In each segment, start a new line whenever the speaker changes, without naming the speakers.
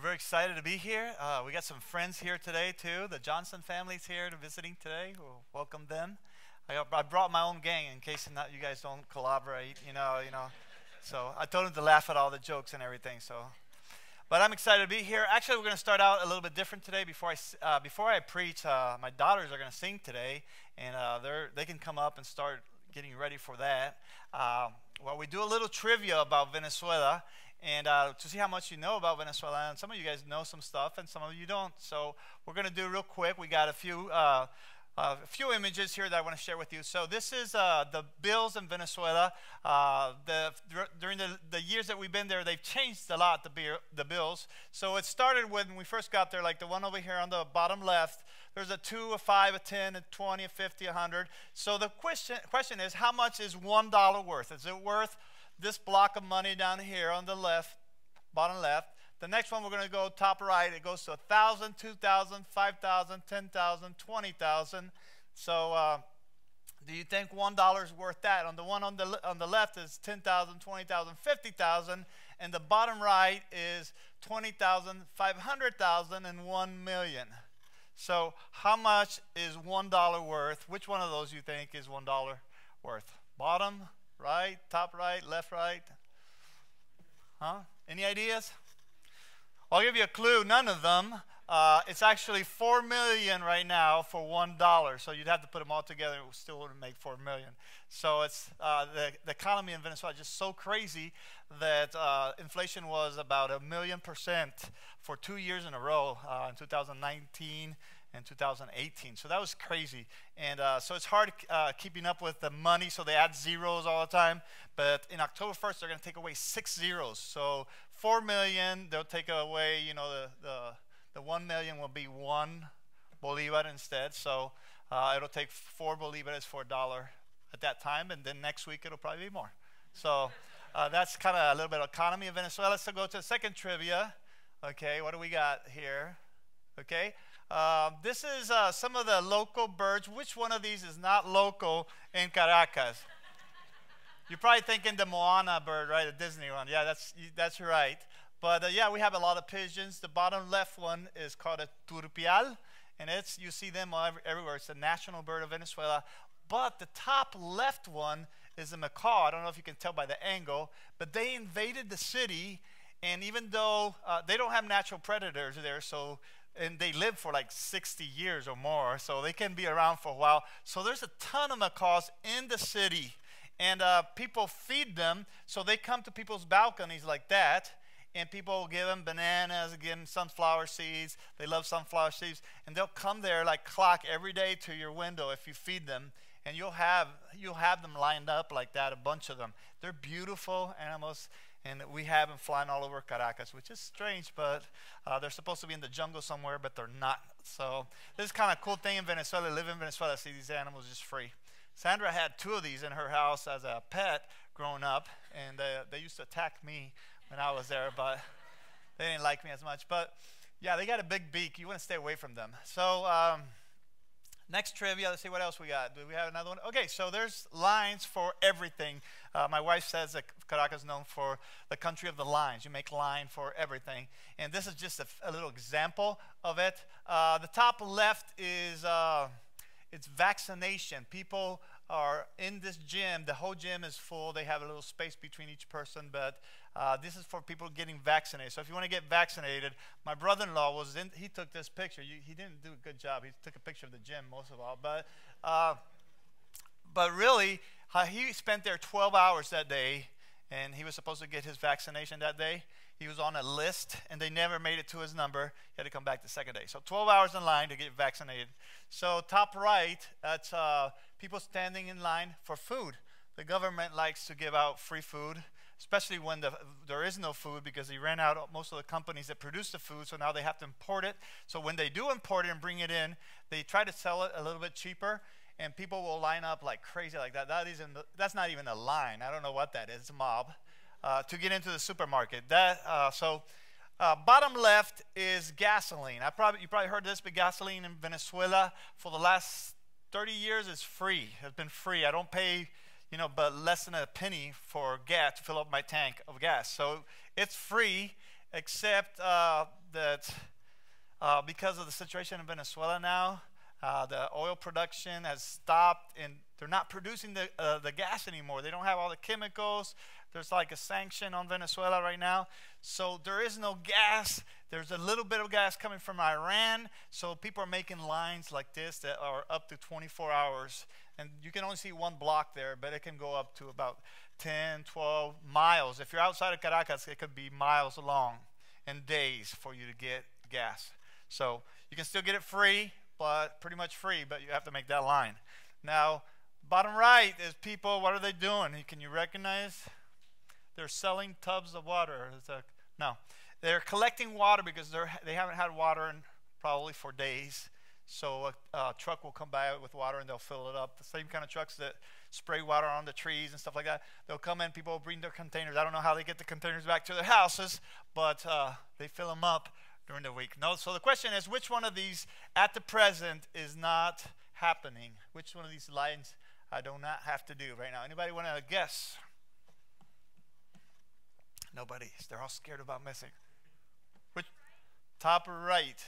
very excited to be here. Uh, we got some friends here today too. The Johnson family's here to visiting today. We'll welcome them. I, I brought my own gang in case not, you guys don't collaborate. You know, you know. So I told them to laugh at all the jokes and everything. So, but I'm excited to be here. Actually, we're going to start out a little bit different today. Before I uh, before I preach, uh, my daughters are going to sing today, and uh, they're they can come up and start getting ready for that. Uh, well, we do a little trivia about Venezuela and uh, to see how much you know about Venezuela. And some of you guys know some stuff, and some of you don't. So we're going to do real quick. We got a few. Uh, a few images here that I want to share with you. So this is uh, the bills in Venezuela. Uh, the, during the, the years that we've been there, they've changed a lot, the, beer, the bills. So it started when we first got there, like the one over here on the bottom left. There's a 2, a 5, a 10, a 20, a 50, a 100. So the question, question is, how much is $1 worth? Is it worth this block of money down here on the left, bottom left. The next one we're going to go top right. It goes to 1,000, 2,000, 5,000, 10,000, 20,000. So uh, do you think $1 is worth that? On the one on the, on the left is 10,000, 20,000, 50,000. And the bottom right is 20,000, 500,000, and 1 million. So how much is $1 worth? Which one of those you think is $1 worth? Bottom, right, top right, left right? Huh? Any ideas? I'll give you a clue. None of them. Uh, it's actually four million right now for one dollar. So you'd have to put them all together. It still wouldn't make four million. So it's uh, the, the economy in Venezuela is just so crazy that uh, inflation was about a million percent for two years in a row uh, in 2019 in 2018. So that was crazy. And uh, so it's hard uh, keeping up with the money, so they add zeros all the time. But in October 1st, they're going to take away six zeros. So 4 million, they'll take away, you know, the, the, the 1 million will be one bolivar instead. So uh, it'll take four bolivares for a dollar at that time. And then next week, it'll probably be more. So uh, that's kind of a little bit of economy of Venezuela. Let's go to the second trivia. Okay, what do we got here? Okay. Uh, this is uh, some of the local birds. Which one of these is not local in Caracas? You're probably thinking the Moana bird, right? The Disney one. Yeah, that's, that's right. But uh, yeah, we have a lot of pigeons. The bottom left one is called a turpial, and it's you see them everywhere. It's the national bird of Venezuela. But the top left one is a macaw. I don't know if you can tell by the angle, but they invaded the city, and even though uh, they don't have natural predators there, so and they live for like 60 years or more, so they can be around for a while. So there's a ton of macaws in the city, and uh, people feed them. So they come to people's balconies like that, and people give them bananas, give them sunflower seeds. They love sunflower seeds, and they'll come there like clock every day to your window if you feed them, and you'll have you'll have them lined up like that, a bunch of them. They're beautiful animals and we have them flying all over Caracas, which is strange, but uh, they're supposed to be in the jungle somewhere, but they're not. So this is kind of cool thing in Venezuela. Live in Venezuela, see these animals just free. Sandra had two of these in her house as a pet growing up, and uh, they used to attack me when I was there, but they didn't like me as much. But yeah, they got a big beak. You want to stay away from them. So. Um, Next trivia, let's see what else we got. Do we have another one? Okay, so there's lines for everything. Uh, my wife says that Caracas is known for the country of the lines. You make line for everything. And this is just a, a little example of it. Uh, the top left is uh, it's vaccination. People are in this gym. The whole gym is full. They have a little space between each person, but uh, this is for people getting vaccinated. So if you want to get vaccinated, my brother-in-law was in. He took this picture. You, he didn't do a good job. He took a picture of the gym most of all, but uh, but really, he spent there 12 hours that day, and he was supposed to get his vaccination that day. He was on a list, and they never made it to his number. He had to come back the second day. So 12 hours in line to get vaccinated. So top right, that's uh, people standing in line for food. The government likes to give out free food especially when the, there is no food because they ran out most of the companies that produce the food, so now they have to import it. So when they do import it and bring it in, they try to sell it a little bit cheaper, and people will line up like crazy like that. That isn't, that's not even a line. I don't know what that is. It's a mob uh, to get into the supermarket. That uh, so. Uh, bottom left is gasoline. I probably you probably heard this, but gasoline in Venezuela for the last 30 years is free. It's been free. I don't pay you know, but less than a penny for gas to fill up my tank of gas. So it's free, except uh, that uh, because of the situation in Venezuela now, uh, the oil production has stopped and they're not producing the, uh, the gas anymore. They don't have all the chemicals. There's like a sanction on Venezuela right now. So there is no gas. There's a little bit of gas coming from Iran. So people are making lines like this that are up to 24 hours. And you can only see one block there, but it can go up to about 10, 12 miles. If you're outside of Caracas, it could be miles long and days for you to get gas. So you can still get it free, but pretty much free, but you have to make that line. Now, bottom right is people, what are they doing? Can you recognize? They're selling tubs of water. A, no, they're collecting water because they're, they haven't had water in probably for days. So a, a, truck will come by with water and they'll fill it up. The same kind of trucks that spray water on the trees and stuff like that. They'll come in, people will bring their containers. I don't know how they get the containers back to their houses, but uh, they fill them up during the week. No, so the question is, which one of these at the present is not happening? Which one of these lines I do not have to do right now? Anybody want to guess? Nobody. They're all scared about missing. Which top right.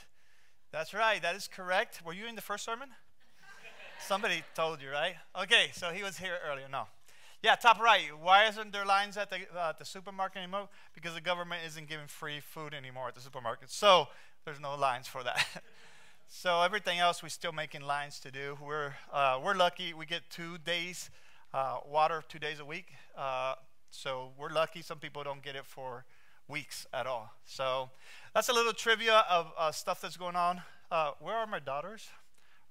That's right. That is correct. Were you in the first sermon? Somebody told you, right? Okay, so he was here earlier. No. Yeah, top right. Why isn't there lines at the, uh, the supermarket anymore? Because the government isn't giving free food anymore at the supermarket. So there's no lines for that. so everything else, we're still making lines to do. We're, uh, we're lucky. We get two days uh, water two days a week. Uh, so we're lucky. Some people don't get it for weeks at all. So that's a little trivia of uh, stuff that's going on. Uh, where are my daughters?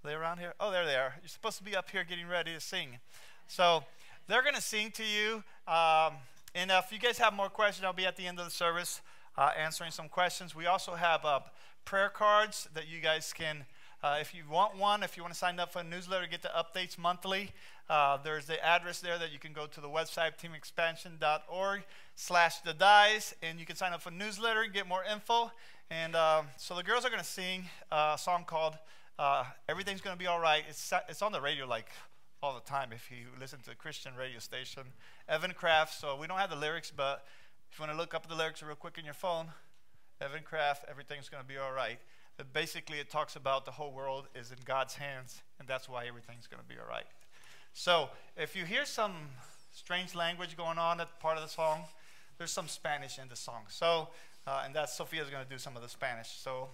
Are they around here? Oh, there they are. You're supposed to be up here getting ready to sing. So they're going to sing to you. Um, and if you guys have more questions, I'll be at the end of the service uh, answering some questions. We also have uh, prayer cards that you guys can. Uh, if you want one, if you want to sign up for a newsletter, to get the updates monthly. Uh, there's the address there that you can go to the website, teamexpansion.org slash the Dyes, and you can sign up for a newsletter and get more info. And uh, so the girls are going to sing a song called uh, Everything's Going to Be All Right. It's, it's on the radio like all the time if you listen to a Christian radio station. Evan Craft, so we don't have the lyrics, but if you want to look up the lyrics real quick in your phone, Evan Craft, Everything's Going to Be All Right. But basically, it talks about the whole world is in God's hands, and that's why everything's going to be all right. So if you hear some strange language going on at part of the song, there's some Spanish in the song. So, uh, and that Sophia's going to do some of the Spanish. So.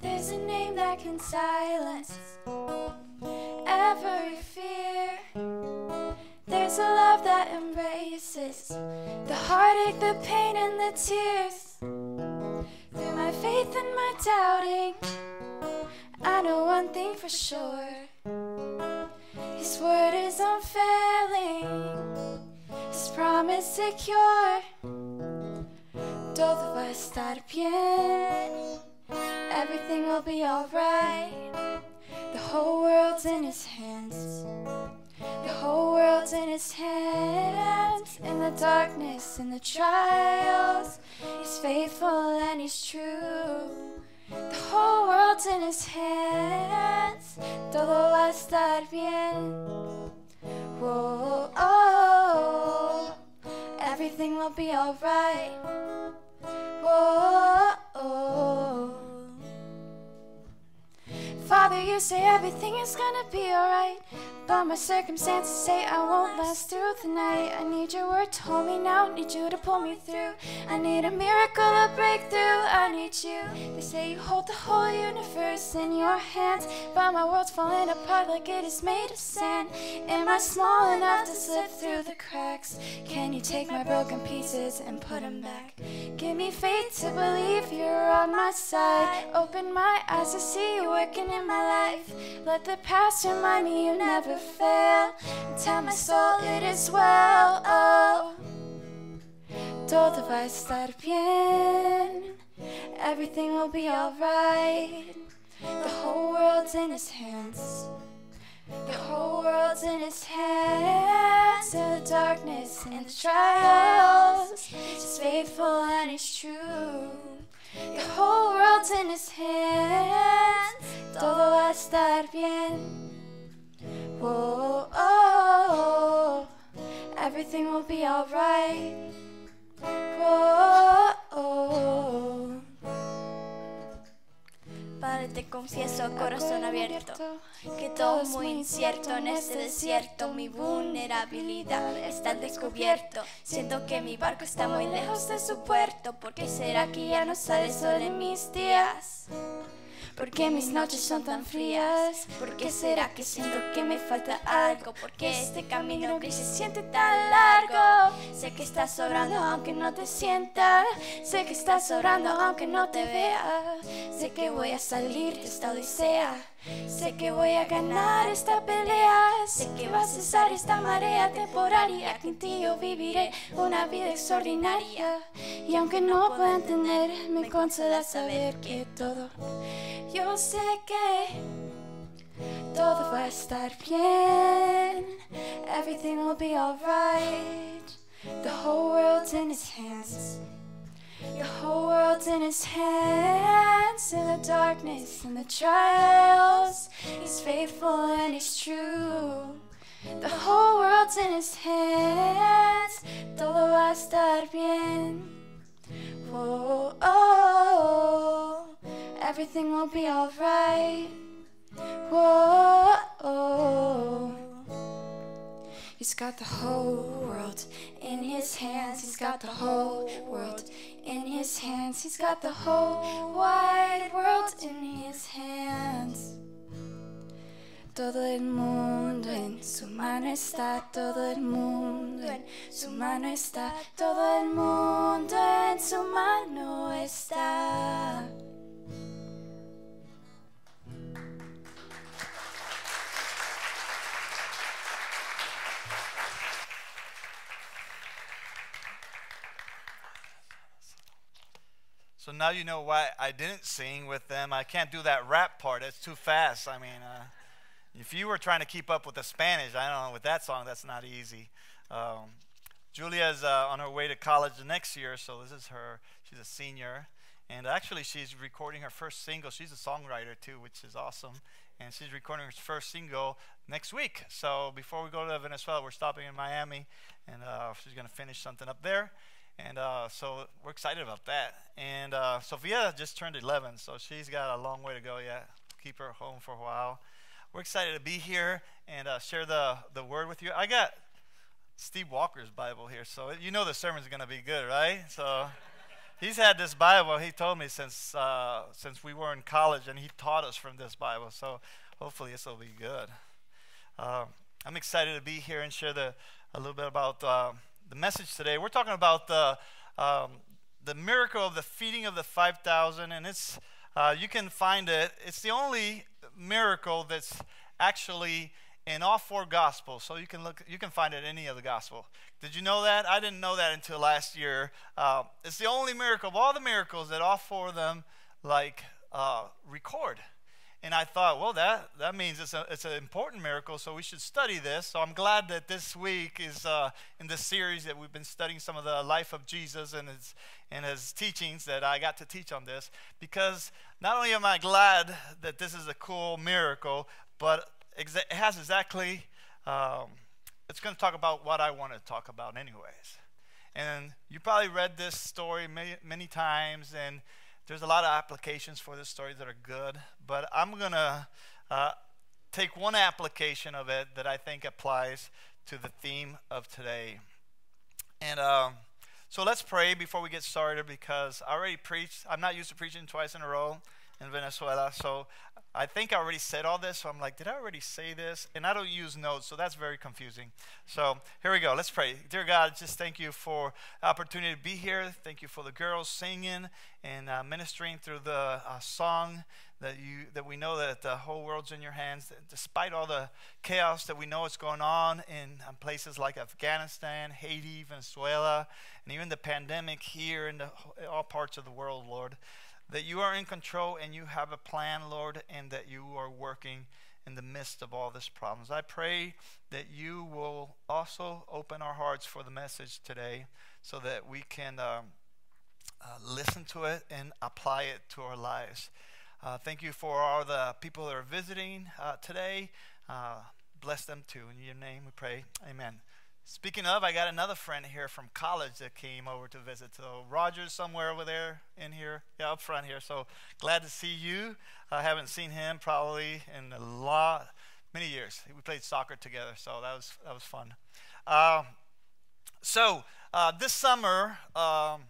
There's a name that can silence every fear. There's a love that embraces the heartache, the pain, and the tears. Through my faith and my doubting, I know one thing for sure His word promise secure. Todo va a estar bien, everything will be alright. The whole world's in his hands. The whole world's in his hands. In the darkness, in the trials, he's faithful and he's true. The whole world's in his hands. Todo va a estar bien. Whoa, oh, everything will be alright. Whoa, oh. oh. Father, you say everything is gonna be alright. But my circumstances say I won't last through the night. I need your word to hold me now, need you to pull me through. I need a miracle, a breakthrough, I need you. They say you hold the whole universe in your hands. But my world's falling apart like it is made of sand. Am I small enough to slip through the cracks? Can you take my broken pieces and put them back? Give me faith to believe you're on my side. Open my eyes to see you working in my life. Let the past remind me you never fail. And tell my soul it is well. Oh, todo va estar bien. Everything will be alright. The whole world's in his hands. The whole world's in his hands. hands in the darkness and the trials. He's faithful and he's true. The whole world's in his hands. Todo va a estar bien. Whoa, oh, everything will be alright. Whoa, oh.
Padre, te confieso, corazón abierto, que todo es muy incierto en este desierto. Mi vulnerabilidad está descubierto. Siento que mi barco está muy lejos de su puerto. ¿Por qué será que ya no sale sol en mis días?
¿Por qué mis noches son tan frías?
¿Por qué será que siento que me falta algo? ¿Por qué este camino que se siente tan largo?
Sé que estás sobrando aunque no te sienta. Sé que estás sobrando aunque no te vea. Sé que voy a salir de esta odisea. Sé que voy a ganar esta pelea. Sé que va a cesar esta marea temporaria. Que en ti yo viviré una vida extraordinaria. Y aunque no pueda entender, me consuela saber que todo. Yo sé que todo va a estar bien. Everything will be alright. The whole world's in his hands. The whole world's in his hands. In the darkness and the trials, he's faithful and he's true. The whole world's in his hands. Todo va a estar bien. Whoa, oh, everything will be alright. Whoa, oh. He's got the whole world in his hands. He's got the whole world in his hands. He's got the whole wide world in his hands. Todo el mundo en su mano está, todo el mundo en su mano está, todo el mundo en su mano está.
So now you know why I didn't sing with them. I can't do that rap part. It's too fast. I mean, uh, if you were trying to keep up with the Spanish, I don't know, with that song, that's not easy. Um, Julia's uh, on her way to college the next year, so this is her. She's a senior. And actually, she's recording her first single. She's a songwriter, too, which is awesome. And she's recording her first single next week. So before we go to Venezuela, we're stopping in Miami, and uh, she's going to finish something up there. And uh, so we're excited about that. And uh, Sophia just turned 11, so she's got a long way to go yet. Keep her home for a while. We're excited to be here and uh, share the, the word with you. I got Steve Walker's Bible here, so you know the sermon's going to be good, right? So he's had this Bible, he told me, since, uh, since we were in college, and he taught us from this Bible. So hopefully this will be good. Uh, I'm excited to be here and share the, a little bit about uh, the message today. We're talking about the, um, the miracle of the feeding of the 5,000, and it's, uh, you can find it. It's the only miracle that's actually in all four gospels so you can look you can find it in any of the gospel did you know that i didn't know that until last year uh, it's the only miracle of all the miracles that all four of them like uh, record and I thought, well, that, that means it's, a, it's an important miracle, so we should study this. So I'm glad that this week is uh, in this series that we've been studying some of the life of Jesus and his, and his teachings that I got to teach on this. Because not only am I glad that this is a cool miracle, but it has exactly, um, it's going to talk about what I want to talk about, anyways. And you probably read this story many, many times, and there's a lot of applications for this story that are good, but I'm going to uh, take one application of it that I think applies to the theme of today. And um, so let's pray before we get started because I already preached. I'm not used to preaching twice in a row in Venezuela. So I think I already said all this. So I'm like, did I already say this? And I don't use notes, so that's very confusing. So here we go. Let's pray. Dear God, just thank you for the opportunity to be here. Thank you for the girls singing and uh, ministering through the uh, song that you that we know that the whole world's in your hands. Despite all the chaos that we know is going on in um, places like Afghanistan, Haiti, Venezuela, and even the pandemic here in the, all parts of the world, Lord that you are in control and you have a plan, Lord, and that you are working in the midst of all these problems. I pray that you will also open our hearts for the message today so that we can um, uh, listen to it and apply it to our lives. Uh, thank you for all the people that are visiting uh, today. Uh, bless them too. In your name we pray. Amen. Speaking of, I got another friend here from college that came over to visit. So Roger's somewhere over there in here, yeah, up front here. So glad to see you. I haven't seen him probably in a lot, many years. We played soccer together, so that was that was fun. Uh, so uh, this summer, um,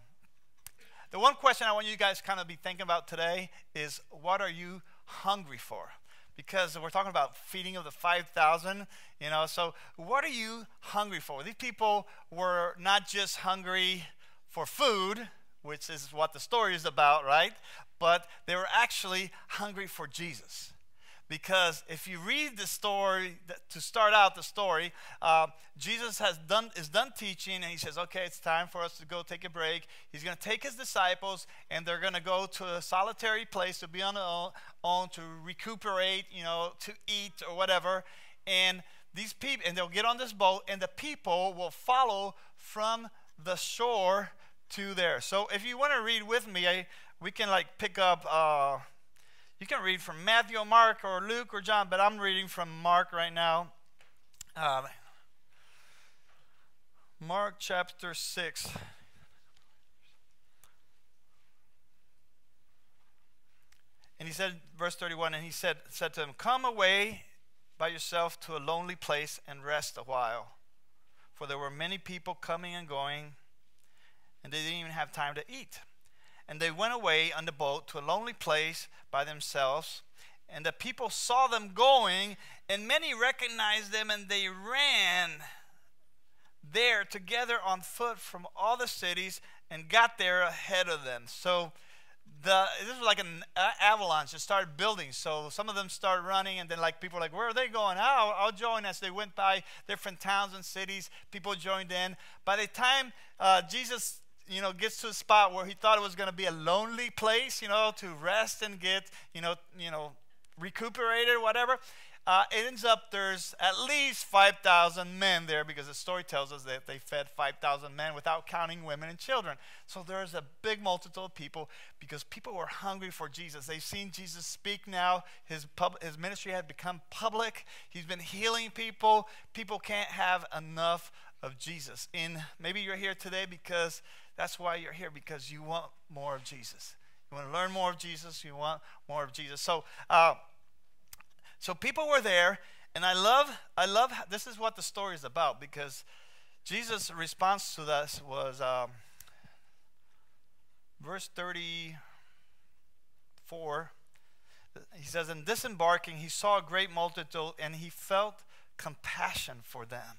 the one question I want you guys kind of be thinking about today is, what are you hungry for? Because we're talking about feeding of the 5,000, you know. So, what are you hungry for? These people were not just hungry for food, which is what the story is about, right? But they were actually hungry for Jesus. Because if you read the story, to start out the story, uh, Jesus has done, is done teaching and he says, okay, it's time for us to go take a break. He's going to take his disciples and they're going to go to a solitary place to be on their own, to recuperate, you know, to eat or whatever. And these people, and they'll get on this boat and the people will follow from the shore to there. So if you want to read with me, I, we can like pick up... Uh, you can read from Matthew or Mark or Luke or John, but I'm reading from Mark right now. Uh, Mark chapter 6. And he said, verse 31, and he said, said to him, Come away by yourself to a lonely place and rest a while. For there were many people coming and going, and they didn't even have time to eat. And they went away on the boat to a lonely place by themselves. And the people saw them going, and many recognized them, and they ran there together on foot from all the cities and got there ahead of them. So the this was like an avalanche. It started building. So some of them started running, and then like people were like, where are they going? Oh, I'll join us. They went by different towns and cities. People joined in. By the time uh, Jesus you know, gets to a spot where he thought it was going to be a lonely place, you know, to rest and get, you know, you know, recuperated or whatever. Uh, it ends up there's at least 5,000 men there because the story tells us that they fed 5,000 men without counting women and children. So there's a big multitude of people because people were hungry for Jesus. They've seen Jesus speak now. His, his ministry had become public. He's been healing people. People can't have enough of Jesus. And maybe you're here today because that's why you're here, because you want more of Jesus. You want to learn more of Jesus. You want more of Jesus. So, uh, so people were there, and I love, I love. This is what the story is about because Jesus' response to this was um, verse thirty-four. He says, "In disembarking, he saw a great multitude, and he felt compassion for them."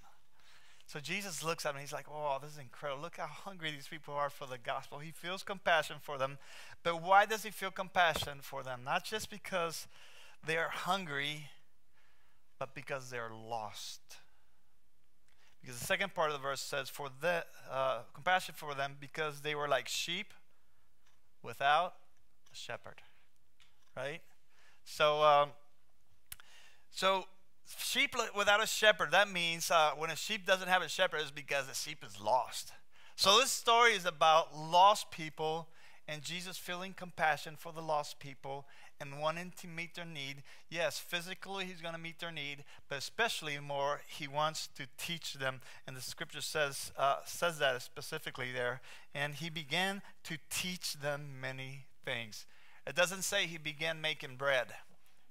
So Jesus looks at him he's like, Oh, this is incredible. Look how hungry these people are for the gospel. He feels compassion for them. But why does he feel compassion for them? Not just because they're hungry, but because they're lost. Because the second part of the verse says, For the uh, compassion for them because they were like sheep without a shepherd. Right? So, um, so sheep without a shepherd, that means uh, when a sheep doesn't have a shepherd, it's because the sheep is lost. So this story is about lost people and Jesus feeling compassion for the lost people and wanting to meet their need. Yes, physically he's going to meet their need, but especially more, he wants to teach them. And the scripture says uh, says that specifically there. And he began to teach them many things. It doesn't say he began making bread,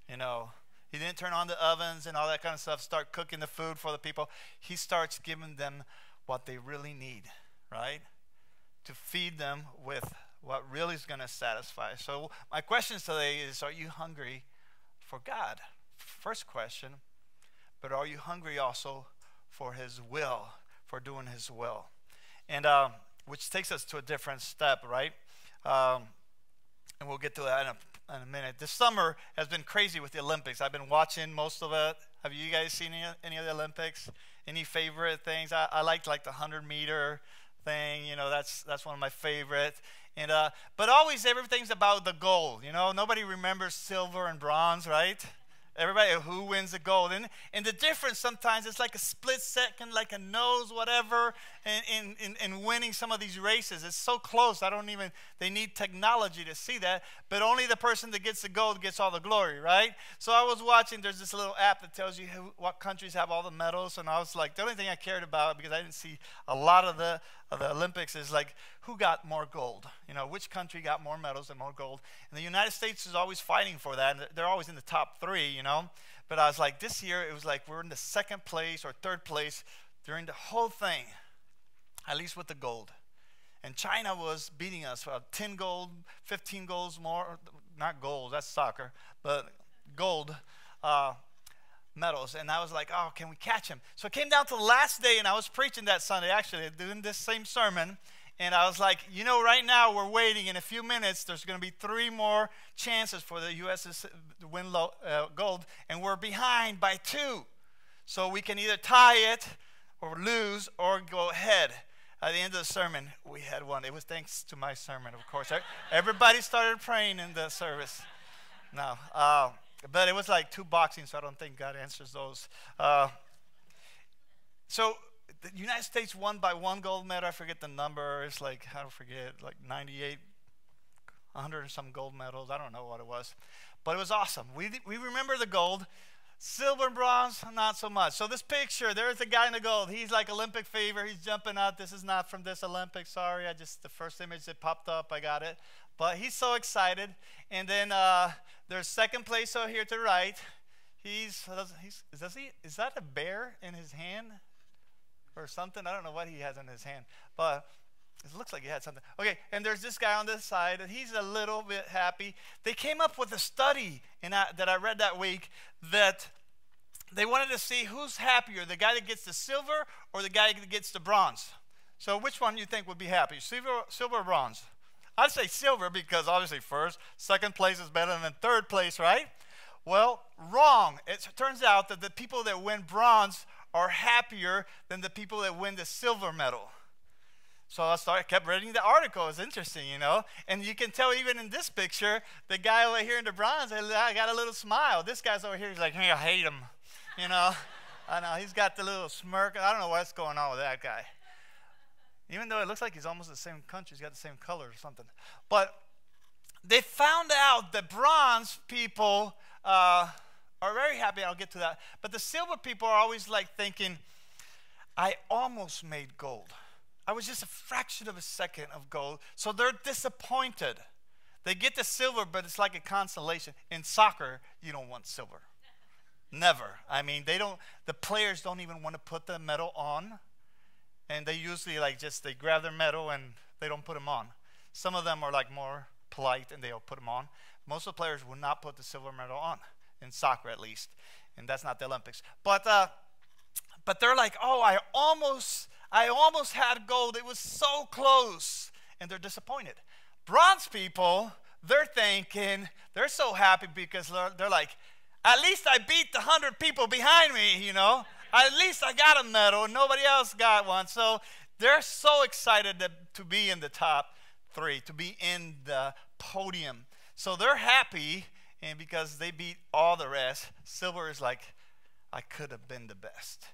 you know. He didn't turn on the ovens and all that kind of stuff, start cooking the food for the people. He starts giving them what they really need, right? To feed them with what really is going to satisfy. So, my question today is Are you hungry for God? First question. But are you hungry also for His will, for doing His will? And um, which takes us to a different step, right? Um, and we'll get to that in a in a minute. This summer has been crazy with the Olympics. I've been watching most of it. Have you guys seen any, any of the Olympics? Any favorite things? I, I liked like the 100 meter thing. You know, that's that's one of my favorite. And uh, but always everything's about the gold. You know, nobody remembers silver and bronze, right? Everybody, who wins the gold? And, and the difference sometimes it's like a split second, like a nose, whatever, in, in, in winning some of these races. It's so close. I don't even, they need technology to see that. But only the person that gets the gold gets all the glory, right? So I was watching, there's this little app that tells you who, what countries have all the medals. And I was like, the only thing I cared about, because I didn't see a lot of the, of the Olympics, is like, who got more gold? You know, which country got more medals and more gold? And the United States is always fighting for that. And they're always in the top three, you know. But I was like, this year it was like we're in the second place or third place during the whole thing, at least with the gold. And China was beating us for 10 gold, 15 golds more, not gold, that's soccer, but gold uh, medals. And I was like, oh, can we catch him? So it came down to the last day, and I was preaching that Sunday, actually, doing this same sermon. And I was like, you know, right now we're waiting. In a few minutes, there's going to be three more chances for the U.S. to win uh, gold, and we're behind by two. So we can either tie it or lose or go ahead. At the end of the sermon, we had one. It was thanks to my sermon, of course. Everybody started praying in the service. No, uh, but it was like two boxing, so I don't think God answers those. Uh, so the United States won by one gold medal. I forget the number. It's like, I don't forget, like 98, 100 or some gold medals. I don't know what it was. But it was awesome. We, we remember the gold. Silver and bronze, not so much. So this picture, there's the guy in the gold. He's like Olympic fever. He's jumping out. This is not from this Olympic. Sorry, I just, the first image that popped up, I got it. But he's so excited. And then uh, there's second place over here to right. He's, he's, does he, is that a bear in his hand? or something. I don't know what he has in his hand, but it looks like he had something. Okay, and there's this guy on this side, and he's a little bit happy. They came up with a study in that, that I read that week that they wanted to see who's happier, the guy that gets the silver or the guy that gets the bronze. So which one do you think would be happy, silver, silver or bronze? I'd say silver because obviously first, second place is better than third place, right? Well, wrong. It turns out that the people that win bronze are happier than the people that win the silver medal. So I started, kept reading the article. It's interesting, you know. And you can tell even in this picture, the guy over here in the bronze, I got a little smile. This guy's over here, he's like, hey, I hate him, you know. I know, he's got the little smirk. I don't know what's going on with that guy. Even though it looks like he's almost the same country, he's got the same color or something. But they found out that bronze people, uh, are very happy. I'll get to that. But the silver people are always like thinking, I almost made gold. I was just a fraction of a second of gold. So they're disappointed. They get the silver, but it's like a consolation. In soccer, you don't want silver. Never. I mean, they don't, the players don't even want to put the medal on. And they usually like just, they grab their medal and they don't put them on. Some of them are like more polite and they'll put them on. Most of the players will not put the silver medal on in soccer at least, and that's not the Olympics. But uh, but they're like, oh, I almost I almost had gold. It was so close, and they're disappointed. Bronze people, they're thinking they're so happy because they're, they're like, at least I beat the hundred people behind me, you know. At least I got a medal, and nobody else got one. So they're so excited to, to be in the top three, to be in the podium. So they're happy and because they beat all the rest, silver is like, I could have been the best.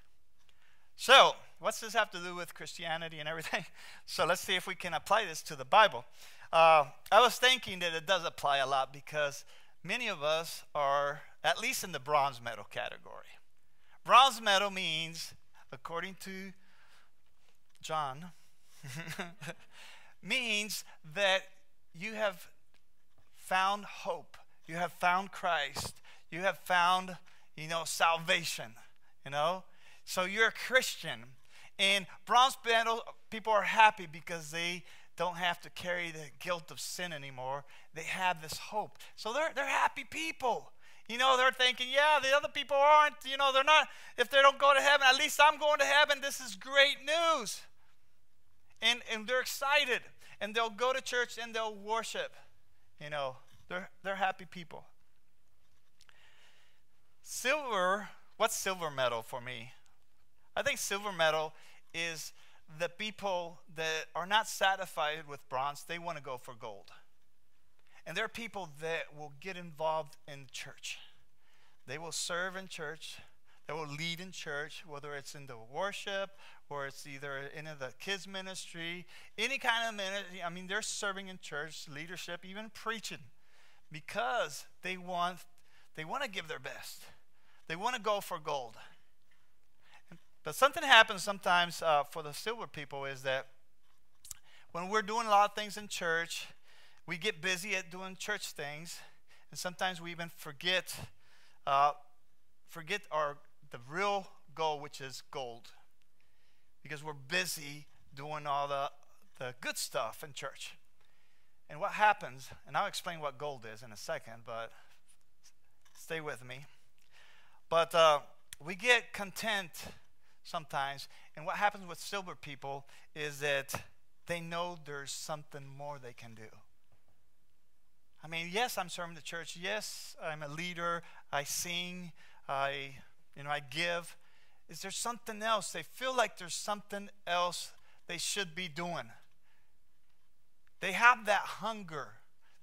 So, what's this have to do with Christianity and everything? So, let's see if we can apply this to the Bible. Uh, I was thinking that it does apply a lot because many of us are at least in the bronze medal category. Bronze medal means, according to John, means that you have found hope you have found Christ. You have found, you know, salvation, you know? So you're a Christian. And bronze medal people are happy because they don't have to carry the guilt of sin anymore. They have this hope. So they're, they're happy people. You know, they're thinking, yeah, the other people aren't, you know, they're not, if they don't go to heaven, at least I'm going to heaven. This is great news. And, and they're excited. And they'll go to church and they'll worship, you know. They're, they're happy people. Silver, what's silver medal for me? I think silver medal is the people that are not satisfied with bronze, they want to go for gold. And there are people that will get involved in church. they will serve in church, they will lead in church, whether it's in the worship or it's either in the kids ministry, any kind of ministry. I mean, they're serving in church, leadership, even preaching, because they want they want to give their best. They want to go for gold. But something happens sometimes uh, for the silver people is that when we're doing a lot of things in church, we get busy at doing church things, and sometimes we even forget uh, forget our the real goal, which is gold, because we're busy doing all the the good stuff in church. And what happens, and I'll explain what gold is in a second, but stay with me. But uh, we get content sometimes. And what happens with silver people is that they know there's something more they can do. I mean, yes, I'm serving the church. Yes, I'm a leader. I sing. I, you know, I give. Is there something else? They feel like there's something else they should be doing. They have that hunger.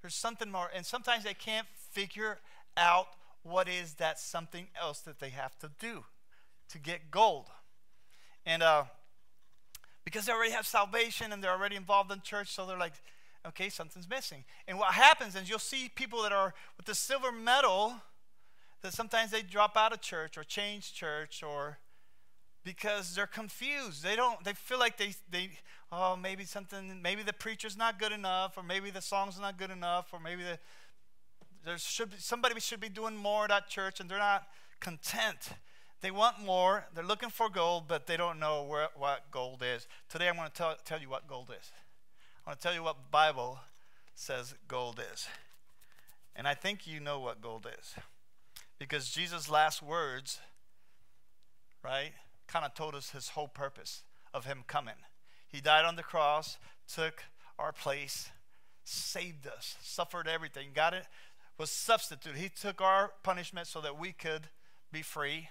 There's something more. And sometimes they can't figure out what is that something else that they have to do to get gold. And uh, because they already have salvation and they're already involved in church, so they're like, okay, something's missing. And what happens is you'll see people that are with the silver medal that sometimes they drop out of church or change church or because they're confused. They don't they feel like they they oh maybe something maybe the preacher's not good enough or maybe the song's not good enough or maybe the there should be, somebody should be doing more at church and they're not content. They want more. They're looking for gold, but they don't know where, what gold is. Today I'm going to tell, tell you what gold is. I want to tell you what Bible says gold is. And I think you know what gold is. Because Jesus' last words, right, kind of told us his whole purpose of him coming. He died on the cross, took our place, saved us, suffered everything, got it, was substitute. He took our punishment so that we could be free.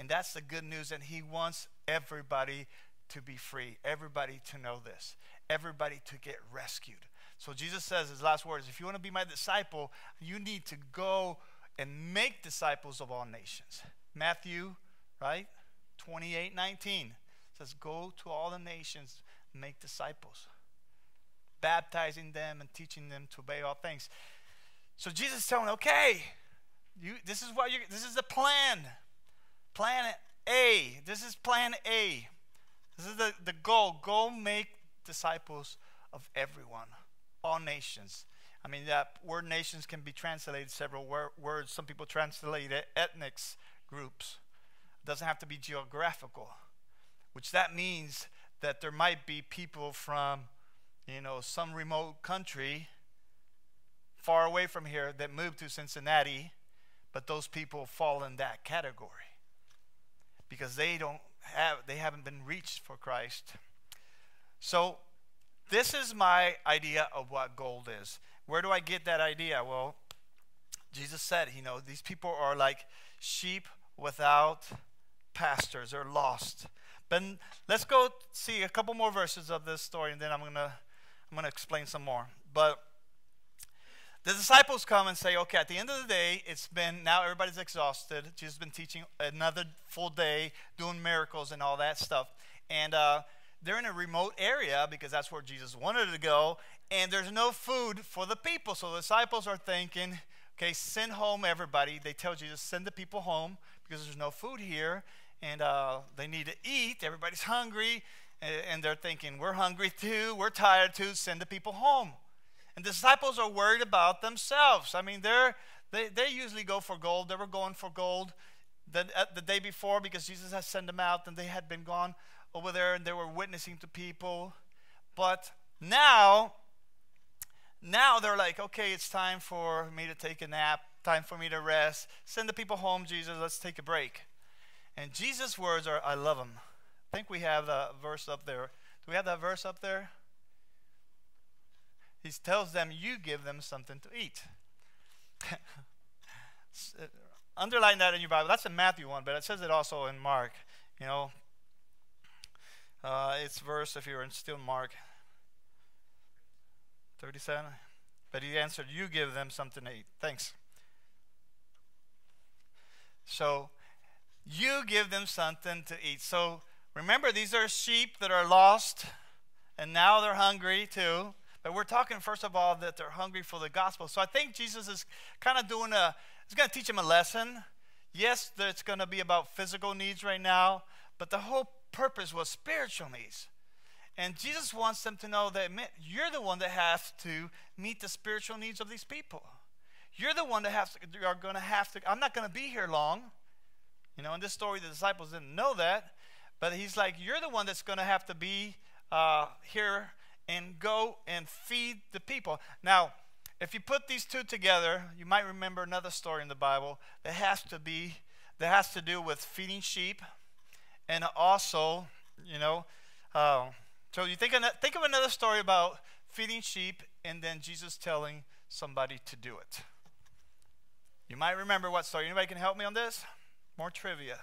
And that's the good news. And He wants everybody to be free, everybody to know this, everybody to get rescued. So Jesus says his last words if you want to be my disciple, you need to go and make disciples of all nations. Matthew, right? 28 19 says, Go to all the nations, make disciples, baptizing them and teaching them to obey all things. So Jesus is telling, okay, you, this is what you this is the plan. Plan A. This is plan A. This is the, the goal. Go make disciples of everyone, all nations. I mean, that word nations can be translated several wor- words. Some people translate it ethnics, groups. It doesn't have to be geographical, which that means that there might be people from, you know, some remote country far away from here that moved to Cincinnati, but those people fall in that category because they don't have they haven't been reached for Christ. So this is my idea of what gold is. Where do I get that idea? Well, Jesus said, you know, these people are like sheep without pastors. They're lost. But let's go see a couple more verses of this story, and then I'm gonna I'm gonna explain some more. But the disciples come and say, okay, at the end of the day, it's been, now everybody's exhausted. Jesus has been teaching another full day, doing miracles and all that stuff. And uh, they're in a remote area because that's where Jesus wanted to go. And there's no food for the people. So the disciples are thinking, okay, send home everybody. They tell Jesus, send the people home because there's no food here. And uh, they need to eat. Everybody's hungry. And they're thinking, we're hungry too. We're tired too. Send the people home. And the disciples are worried about themselves. I mean, they're, they, they usually go for gold. They were going for gold the, the day before because Jesus had sent them out and they had been gone over there and they were witnessing to people. But now, now they're like, okay, it's time for me to take a nap, time for me to rest. Send the people home, Jesus, let's take a break. And Jesus' words are, I love them. I think we have the verse up there. Do we have that verse up there? He tells them, You give them something to eat. Uh, underline that in your Bible. That's in Matthew 1, but it says it also in Mark. You know, uh, it's verse, if you're in still Mark 37. But he answered, You give them something to eat. Thanks. So you give them something to eat. So remember, these are sheep that are lost, and now they're hungry too. But we're talking, first of all, that they're hungry for the gospel. So I think Jesus is kind of doing a, he's going to teach them a lesson. Yes, it's going to be about physical needs right now, but the whole purpose was spiritual needs. And Jesus wants them to know that you're the one that has to meet the spiritual needs of these people. You're the one that has to, are going to have to. I'm not going to be here long. You know, in this story, the disciples didn't know that, but he's like, you're the one that's going to have to be uh, here and go and feed the people. Now, if you put these two together, you might remember another story in the Bible that has to be that has to do with feeding sheep, and also, you know, uh, so you think of, think of another story about feeding sheep, and then Jesus telling somebody to do it. You might remember what story. Anybody can help me on this? More trivia.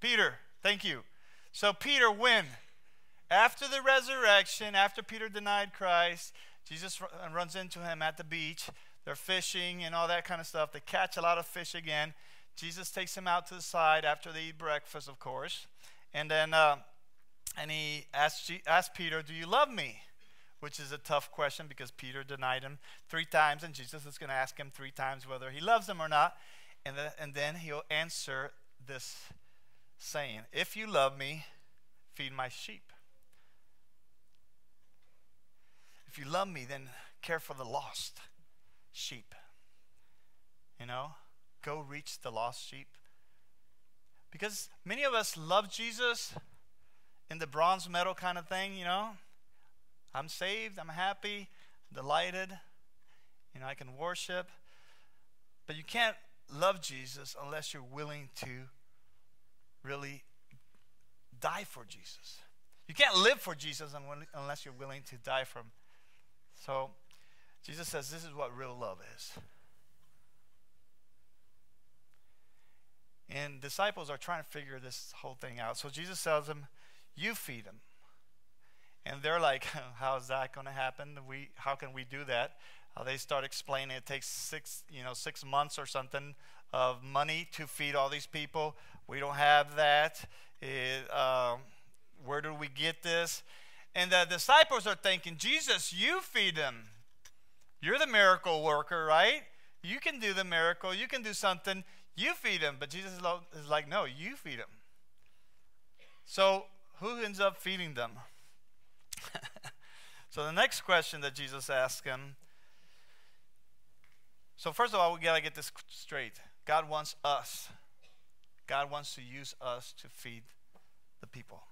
Peter, thank you. So, Peter, when? After the resurrection, after Peter denied Christ, Jesus runs into him at the beach. They're fishing and all that kind of stuff. They catch a lot of fish again. Jesus takes him out to the side after they eat breakfast, of course. And then uh, and he asks, asks Peter, Do you love me? which is a tough question because Peter denied him three times, and Jesus is going to ask him three times whether he loves him or not. And, the, and then he'll answer this saying, If you love me, feed my sheep. If you love me, then care for the lost sheep. You know, go reach the lost sheep. Because many of us love Jesus in the bronze medal kind of thing, you know. I'm saved, I'm happy, delighted, you know, I can worship. But you can't love Jesus unless you're willing to really die for Jesus. You can't live for Jesus unless you're willing to die for him. So Jesus says this is what real love is. And disciples are trying to figure this whole thing out. So Jesus tells them, You feed them. And they're like, How is that going to happen? We, how can we do that? Uh, they start explaining it takes six, you know, six months or something of money to feed all these people. We don't have that. It, uh, where do we get this? And the disciples are thinking, Jesus, you feed them. You're the miracle worker, right? You can do the miracle. You can do something. You feed them. But Jesus is like, no, you feed them. So who ends up feeding them? so the next question that Jesus asked him. So first of all, we got to get this straight. God wants us. God wants to use us to feed the people.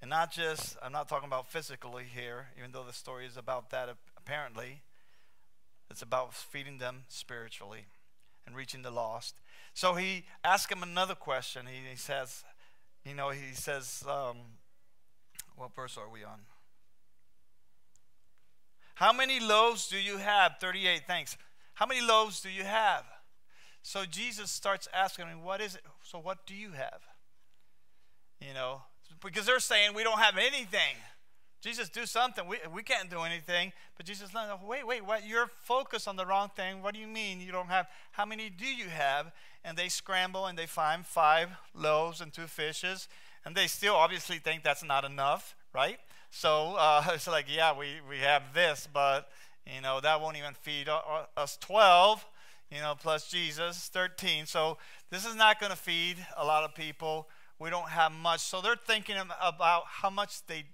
And not just, I'm not talking about physically here, even though the story is about that apparently. It's about feeding them spiritually and reaching the lost. So he asked him another question. He, he says, you know, he says, um, what verse are we on? How many loaves do you have? 38, thanks. How many loaves do you have? So Jesus starts asking him, What is it? So what do you have? You know, because they're saying we don't have anything. Jesus, do something. We, we can't do anything. But Jesus, no, wait, wait, what? You're focused on the wrong thing. What do you mean you don't have? How many do you have? And they scramble and they find five loaves and two fishes. And they still obviously think that's not enough, right? So uh, it's like, yeah, we, we have this, but, you know, that won't even feed us 12, you know, plus Jesus, 13. So this is not going to feed a lot of people we don't have much. So they're thinking about how much they,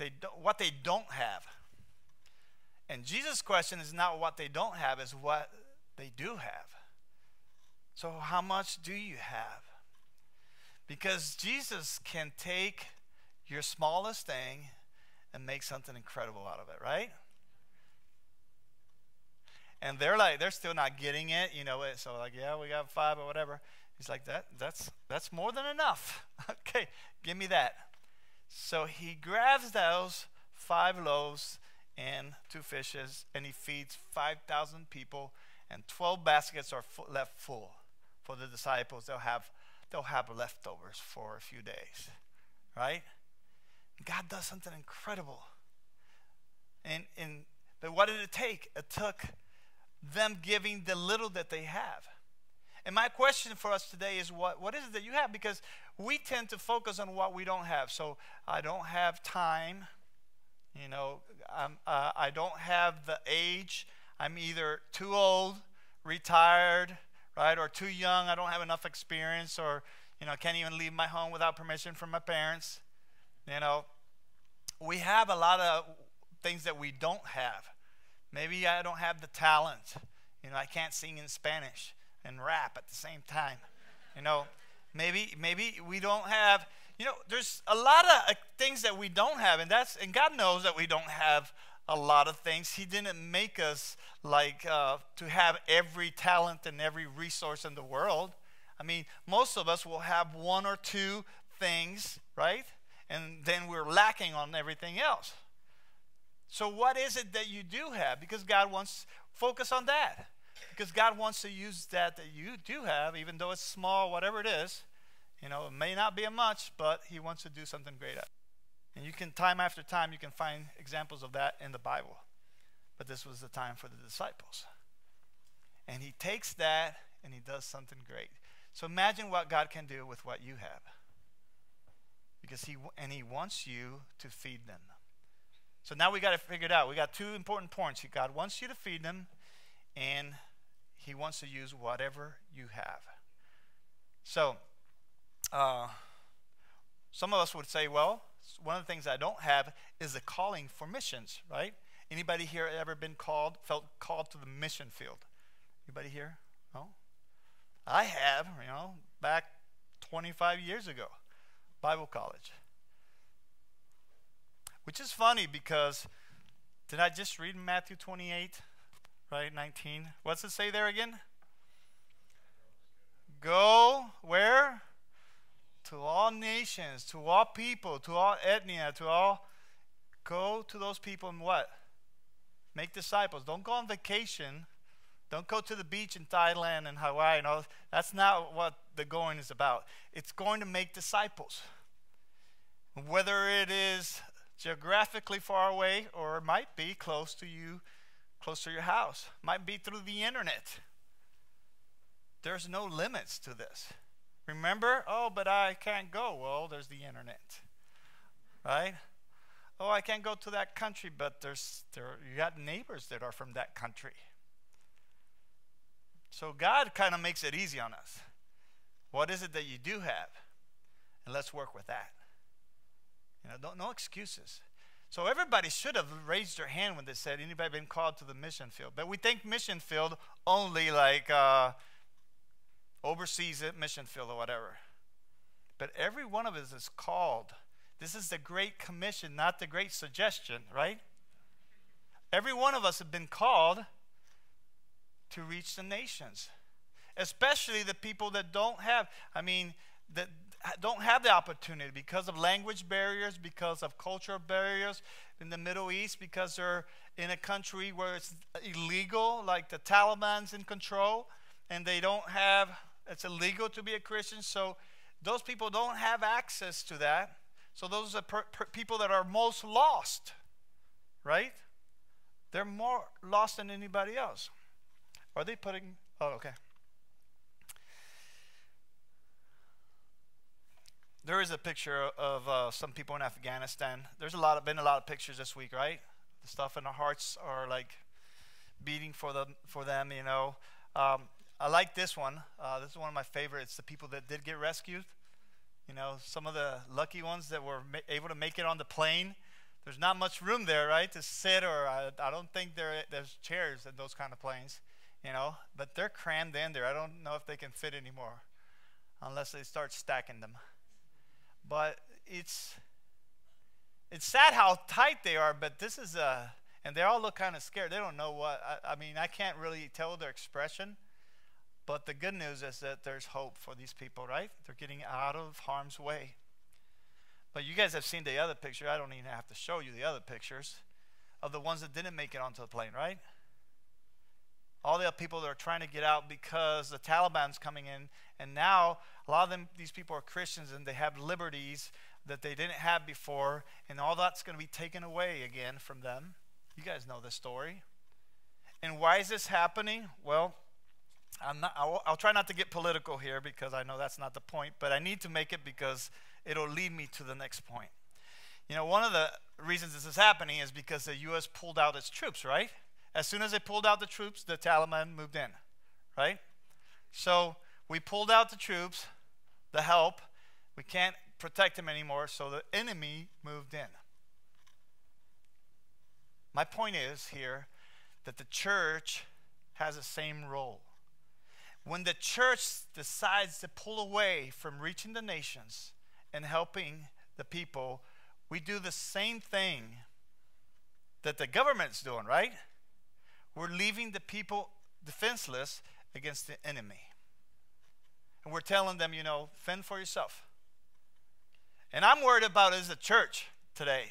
they what they don't have. And Jesus' question is not what they don't have, is what they do have. So how much do you have? Because Jesus can take your smallest thing and make something incredible out of it, right? And they're like, they're still not getting it, you know. So like, yeah, we got five or whatever. He's like, that, that's, that's more than enough. okay, give me that. So he grabs those five loaves and two fishes, and he feeds 5,000 people, and 12 baskets are left full for the disciples. They'll have, they'll have leftovers for a few days, right? God does something incredible. And, and, but what did it take? It took them giving the little that they have. And my question for us today is what, what is it that you have? Because we tend to focus on what we don't have. So I don't have time. You know, uh, I don't have the age. I'm either too old, retired, right, or too young. I don't have enough experience, or, you know, can't even leave my home without permission from my parents. You know, we have a lot of things that we don't have. Maybe I don't have the talent. You know, I can't sing in Spanish and rap at the same time. You know, maybe maybe we don't have. You know, there's a lot of uh, things that we don't have, and that's and God knows that we don't have a lot of things. He didn't make us like uh, to have every talent and every resource in the world. I mean, most of us will have one or two things, right? And then we're lacking on everything else. So, what is it that you do have? Because God wants focus on that. Because God wants to use that that you do have, even though it's small, whatever it is. You know, it may not be a much, but He wants to do something great at. And you can, time after time, you can find examples of that in the Bible. But this was the time for the disciples. And He takes that and He does something great. So imagine what God can do with what you have. Because He, and He wants you to feed them. So now we got to figure it out. We got two important points. God wants you to feed them, and He wants to use whatever you have. So, uh, some of us would say, well, one of the things I don't have is a calling for missions, right? Anybody here ever been called, felt called to the mission field? Anybody here? No? I have, you know, back 25 years ago, Bible college. Which is funny because did I just read Matthew 28, right? 19. What's it say there again? Go where? To all nations, to all people, to all ethnia, to all. Go to those people and what? Make disciples. Don't go on vacation. Don't go to the beach in Thailand and Hawaii and all. That's not what the going is about. It's going to make disciples. Whether it is geographically far away or it might be close to you, close to your house. Might be through the internet. There's no limits to this. Remember? Oh, but I can't go. Well, there's the internet. Right? Oh, I can't go to that country, but there's there you got neighbors that are from that country. So God kind of makes it easy on us. What is it that you do have? And let's work with that. You know, don't, no excuses. So everybody should have raised their hand when they said, anybody been called to the mission field? But we think mission field only like uh, overseas mission field or whatever. But every one of us is called. This is the great commission, not the great suggestion, right? Every one of us have been called to reach the nations, especially the people that don't have. I mean, that don't have the opportunity because of language barriers, because of cultural barriers in the Middle East, because they're in a country where it's illegal, like the Taliban's in control, and they don't have, it's illegal to be a Christian. So those people don't have access to that. So those are people that are most lost, right? They're more lost than anybody else. Are they putting, oh, okay. There is a picture of uh, some people in Afghanistan. There's a lot of, been a lot of pictures this week, right? The stuff in our hearts are like beating for them, for them you know. Um, I like this one. Uh, this is one of my favorites. The people that did get rescued. You know, some of the lucky ones that were able to make it on the plane. There's not much room there, right, to sit, or I, I don't think there there's chairs in those kind of planes. You know, but they're crammed in there. I don't know if they can fit anymore, unless they start stacking them. But it's it's sad how tight they are, but this is a and they all look kind of scared. They don't know what I, I mean, I can't really tell their expression. But the good news is that there's hope for these people, right? They're getting out of harm's way. But you guys have seen the other picture. I don't even have to show you the other pictures of the ones that didn't make it onto the plane, right? all the people that are trying to get out because the Taliban's coming in, and now a lot of them, these people are Christians and they have liberties that they didn't have before, and all that's going to be taken away again from them. You guys know the story. And why is this happening? Well, I'm not, I'll, I'll try not to get political here because I know that's not the point, but I need to make it because it'll lead me to the next point. You know, one of the reasons this is happening is because the U.S. pulled out its troops, right? As soon as they pulled out the troops, the Taliban moved in, right? So we pulled out the troops, the help. We can't protect them anymore, so the enemy moved in. My point is here that the church has the same role. When the church decides to pull away from reaching the nations and helping the people, we do the same thing that the government's doing, right? We're leaving the people defenseless against the enemy. And we're telling them, you know, fend for yourself. And I'm worried about as a church today.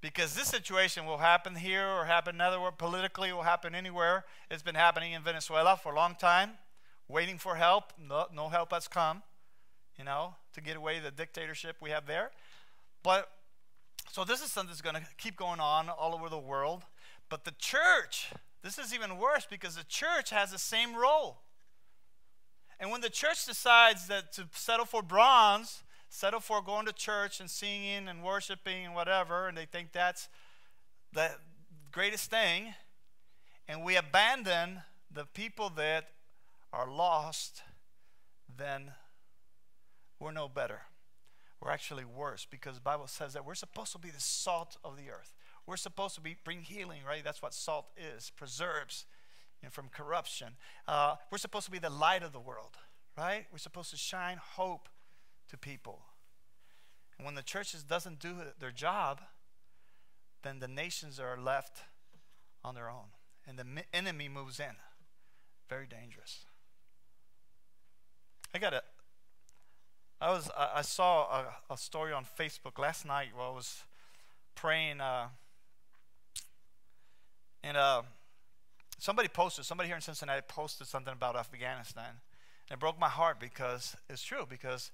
Because this situation will happen here or happen another politically, it will happen anywhere. It's been happening in Venezuela for a long time, waiting for help. No, no help has come, you know, to get away the dictatorship we have there. But so this is something that's going to keep going on all over the world. But the church, this is even worse because the church has the same role. And when the church decides that to settle for bronze, settle for going to church and singing and worshiping and whatever, and they think that's the greatest thing, and we abandon the people that are lost, then we're no better. We're actually worse because the Bible says that we're supposed to be the salt of the earth. We're supposed to be bring healing, right? That's what salt is, preserves know, from corruption. Uh, we're supposed to be the light of the world, right? We're supposed to shine hope to people. And when the churches doesn't do their job, then the nations are left on their own, and the enemy moves in. Very dangerous. I got a. I was. I saw a, a story on Facebook last night while I was praying. Uh, and uh, somebody posted, somebody here in Cincinnati posted something about Afghanistan. And it broke my heart because it's true. Because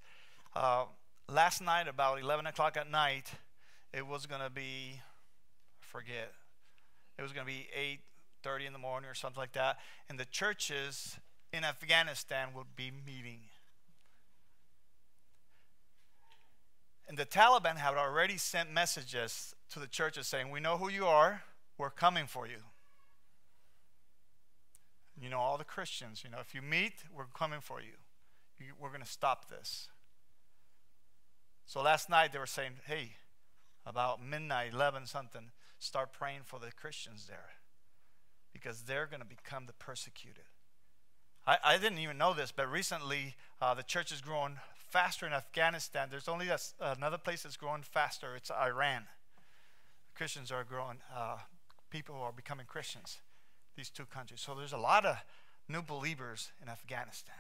uh, last night, about 11 o'clock at night, it was going to be, I forget, it was going to be 8.30 in the morning or something like that. And the churches in Afghanistan would be meeting. And the Taliban had already sent messages to the churches saying, We know who you are we're coming for you. You know, all the Christians, you know, if you meet, we're coming for you. we're going to stop this. So last night they were saying, hey, about midnight, 11 something, start praying for the Christians there because they're going to become the persecuted. I, I didn't even know this, but recently uh, the church is growing faster in Afghanistan. There's only a, another place that's growing faster. It's Iran. Christians are growing uh, people are becoming Christians, these two countries. So there's a lot of new believers in Afghanistan.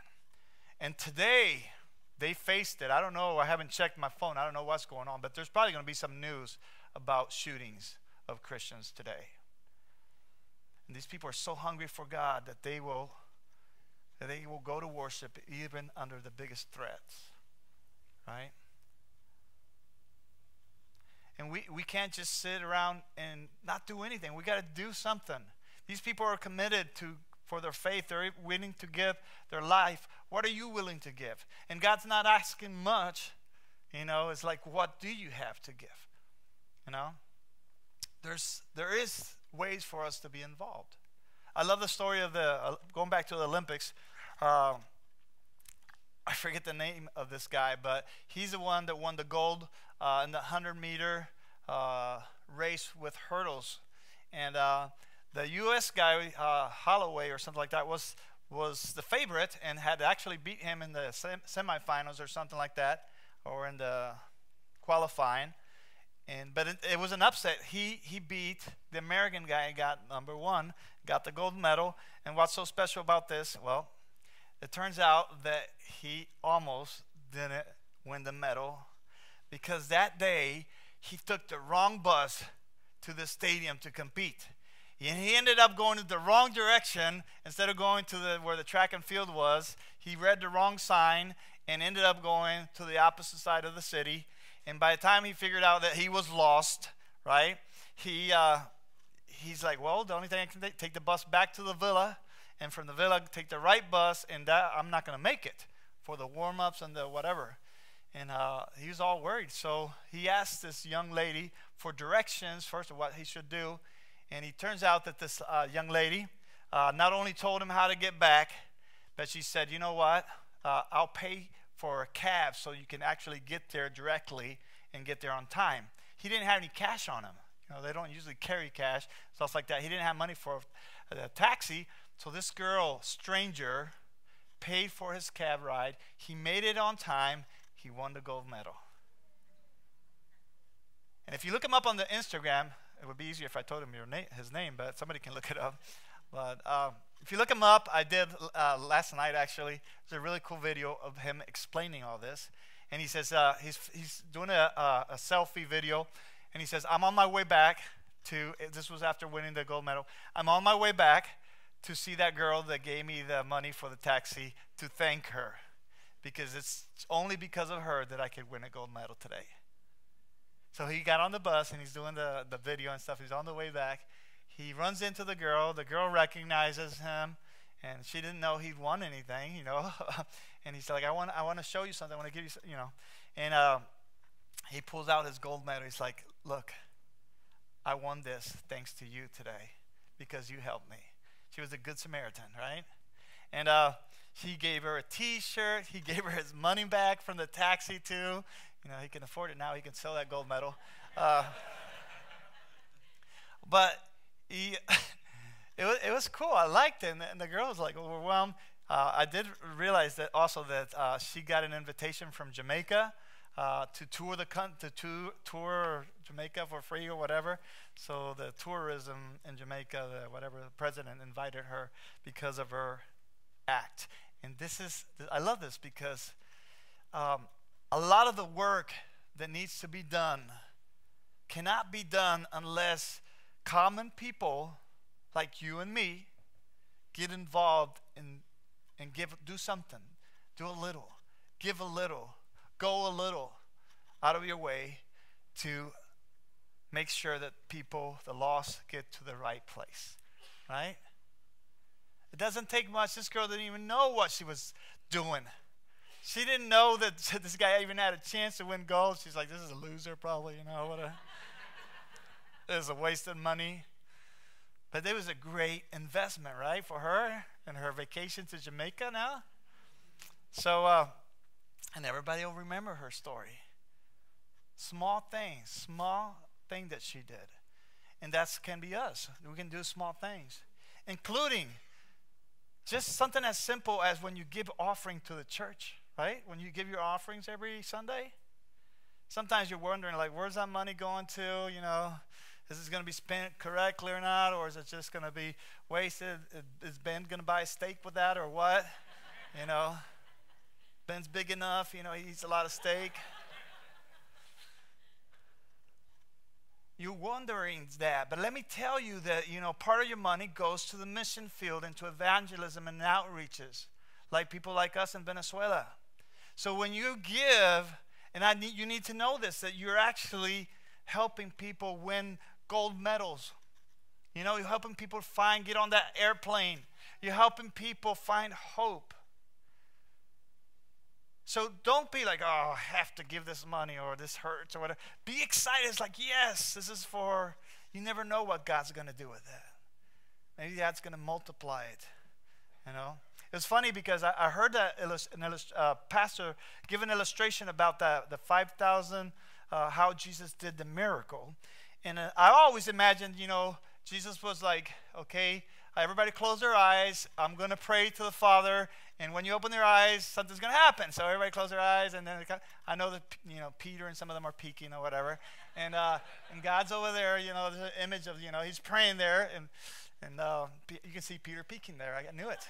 And today, they faced it. I don't know. I haven't checked my phone. I don't know what's going on, but there's probably going to be some news about shootings of Christians today. And these people are so hungry for God that they will that they will go to worship even under the biggest threats. Right? And we, we can't just sit around and not do anything. We got to do something. These people are committed to for their faith. They're willing to give their life. What are you willing to give? And God's not asking much. You know, it's like, what do you have to give? You know, there's there is ways for us to be involved. I love the story of the uh, going back to the Olympics. Uh, I forget the name of this guy, but he's the one that won the gold uh, in the 100 meter uh, race with hurdles. And uh, the U.S. guy, uh, Holloway or something like that, was, was the favorite and had actually beat him in the sem- semifinals or something like that, or in the qualifying. And, but it, it was an upset. He, he beat the American guy, got number one, got the gold medal. And what's so special about this? Well, it turns out that he almost didn't win the medal because that day he took the wrong bus to the stadium to compete. And he ended up going in the wrong direction instead of going to the, where the track and field was. He read the wrong sign and ended up going to the opposite side of the city. And by the time he figured out that he was lost, right, he, uh, he's like, well, the only thing I can take, take the bus back to the villa and from the villa take the right bus, and that I'm not going to make it for the warm ups and the whatever. And uh, he was all worried. So he asked this young lady for directions, first of what he should do. And he turns out that this uh, young lady uh, not only told him how to get back, but she said, You know what? Uh, I'll pay for a cab so you can actually get there directly and get there on time. He didn't have any cash on him. You know, they don't usually carry cash, stuff like that. He didn't have money for a taxi. So this girl, stranger, paid for his cab ride. He made it on time. He won the gold medal. And if you look him up on the Instagram, it would be easier if I told him your na- his name, but somebody can look it up. But um, if you look him up, I did uh, last night actually. There's a really cool video of him explaining all this. And he says uh, he's, he's doing a, a, a selfie video. And he says, I'm on my way back to, this was after winning the gold medal. I'm on my way back to see that girl that gave me the money for the taxi to thank her because it's only because of her that I could win a gold medal today. So he got on the bus and he's doing the, the video and stuff. He's on the way back. He runs into the girl. The girl recognizes him and she didn't know he'd won anything, you know. and he's like, I want, I want to show you something. I want to give you, you know. And uh, he pulls out his gold medal. He's like, Look, I won this thanks to you today because you helped me. She was a good Samaritan, right? And uh, he gave her a T-shirt. He gave her his money back from the taxi too. You know, he can afford it now. He can sell that gold medal. Uh, but he, it was it was cool. I liked it, and the, and the girl was like overwhelmed. Uh, I did realize that also that uh, she got an invitation from Jamaica uh, to tour the con- to tour, tour Jamaica for free or whatever. So the tourism in Jamaica, the, whatever the president invited her because of her act. And this is I love this because um, a lot of the work that needs to be done cannot be done unless common people like you and me get involved and and give do something, do a little, give a little go a little out of your way to make sure that people, the lost, get to the right place. Right? It doesn't take much. This girl didn't even know what she was doing. She didn't know that this guy even had a chance to win gold. She's like, this is a loser, probably, you know, what a this is a waste of money. But it was a great investment, right, for her and her vacation to Jamaica now. So uh, and everybody will remember her story. Small things, small thing that she did. And that can be us. We can do small things, including just something as simple as when you give offering to the church, right? When you give your offerings every Sunday. Sometimes you're wondering, like, where's that money going to? You know, is this going to be spent correctly or not? Or is it just going to be wasted? Is Ben going to buy a steak with that or what? You know? Ben's big enough, you know, he eats a lot of steak. You're wondering that, but let me tell you that, you know, part of your money goes to the mission field and to evangelism and outreaches, like people like us in Venezuela. So when you give, and I need, you need to know this, that you're actually helping people win gold medals. You know, you're helping people find, get on that airplane. You're helping people find hope. So don't be like, oh, I have to give this money or this hurts or whatever. Be excited. It's like, yes, this is for, you never know what God's going to do with that. Maybe God's going to multiply it. You know? It's funny because I, I heard that illust- an illust- uh, pastor give an illustration about the, the 5,000, uh, how Jesus did the miracle. And uh, I always imagined, you know, Jesus was like, okay, everybody close their eyes. I'm going to pray to the Father, and when you open their eyes, something's going to happen. So everybody close their eyes, and then I know that you know Peter and some of them are peeking or whatever, and uh, and God's over there. You know, there's an image of you know He's praying there, and and uh, you can see Peter peeking there. I knew it.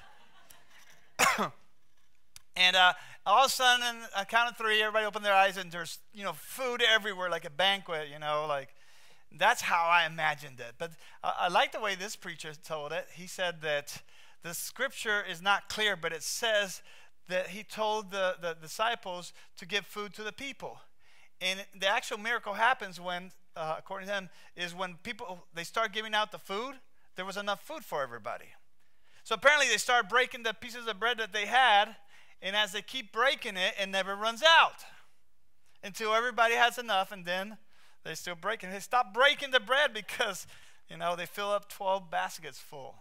and uh, all of a sudden, I counted three. Everybody opened their eyes, and there's you know food everywhere, like a banquet. You know, like that's how I imagined it. But I, I like the way this preacher told it. He said that the scripture is not clear, but it says that he told the, the disciples to give food to the people. And the actual miracle happens when, uh, according to him, is when people they start giving out the food. There was enough food for everybody. So apparently they start breaking the pieces of bread that they had, and as they keep breaking it, it never runs out until everybody has enough, and then they still breaking. They stop breaking the bread because, you know, they fill up 12 baskets full.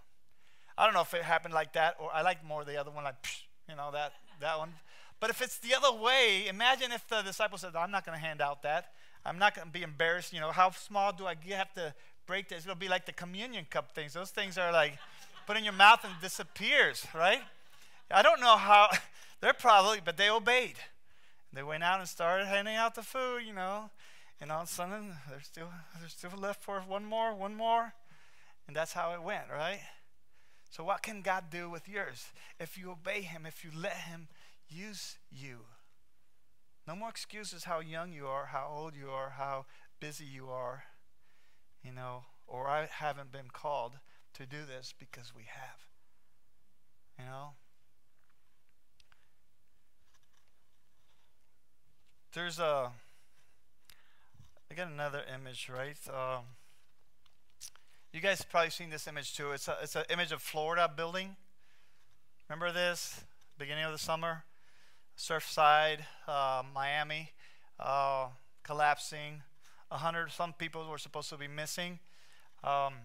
I don't know if it happened like that, or I like more the other one, like, you know, that, that one. But if it's the other way, imagine if the disciple said, I'm not going to hand out that. I'm not going to be embarrassed. You know, how small do I have to break this? It'll be like the communion cup things. Those things are like put in your mouth and disappears, right? I don't know how. They're probably, but they obeyed. They went out and started handing out the food, you know. And all of a sudden, there's still, there's still left for one more, one more. And that's how it went, right? So, what can God do with yours? If you obey Him, if you let Him use you. No more excuses how young you are, how old you are, how busy you are, you know, or I haven't been called to do this because we have. You know? There's a. I got another image, right? Um, you guys probably seen this image too. It's a, it's an image of Florida building. Remember this? Beginning of the summer? Surfside, uh, Miami, uh, collapsing. A hundred some people were supposed to be missing. Um,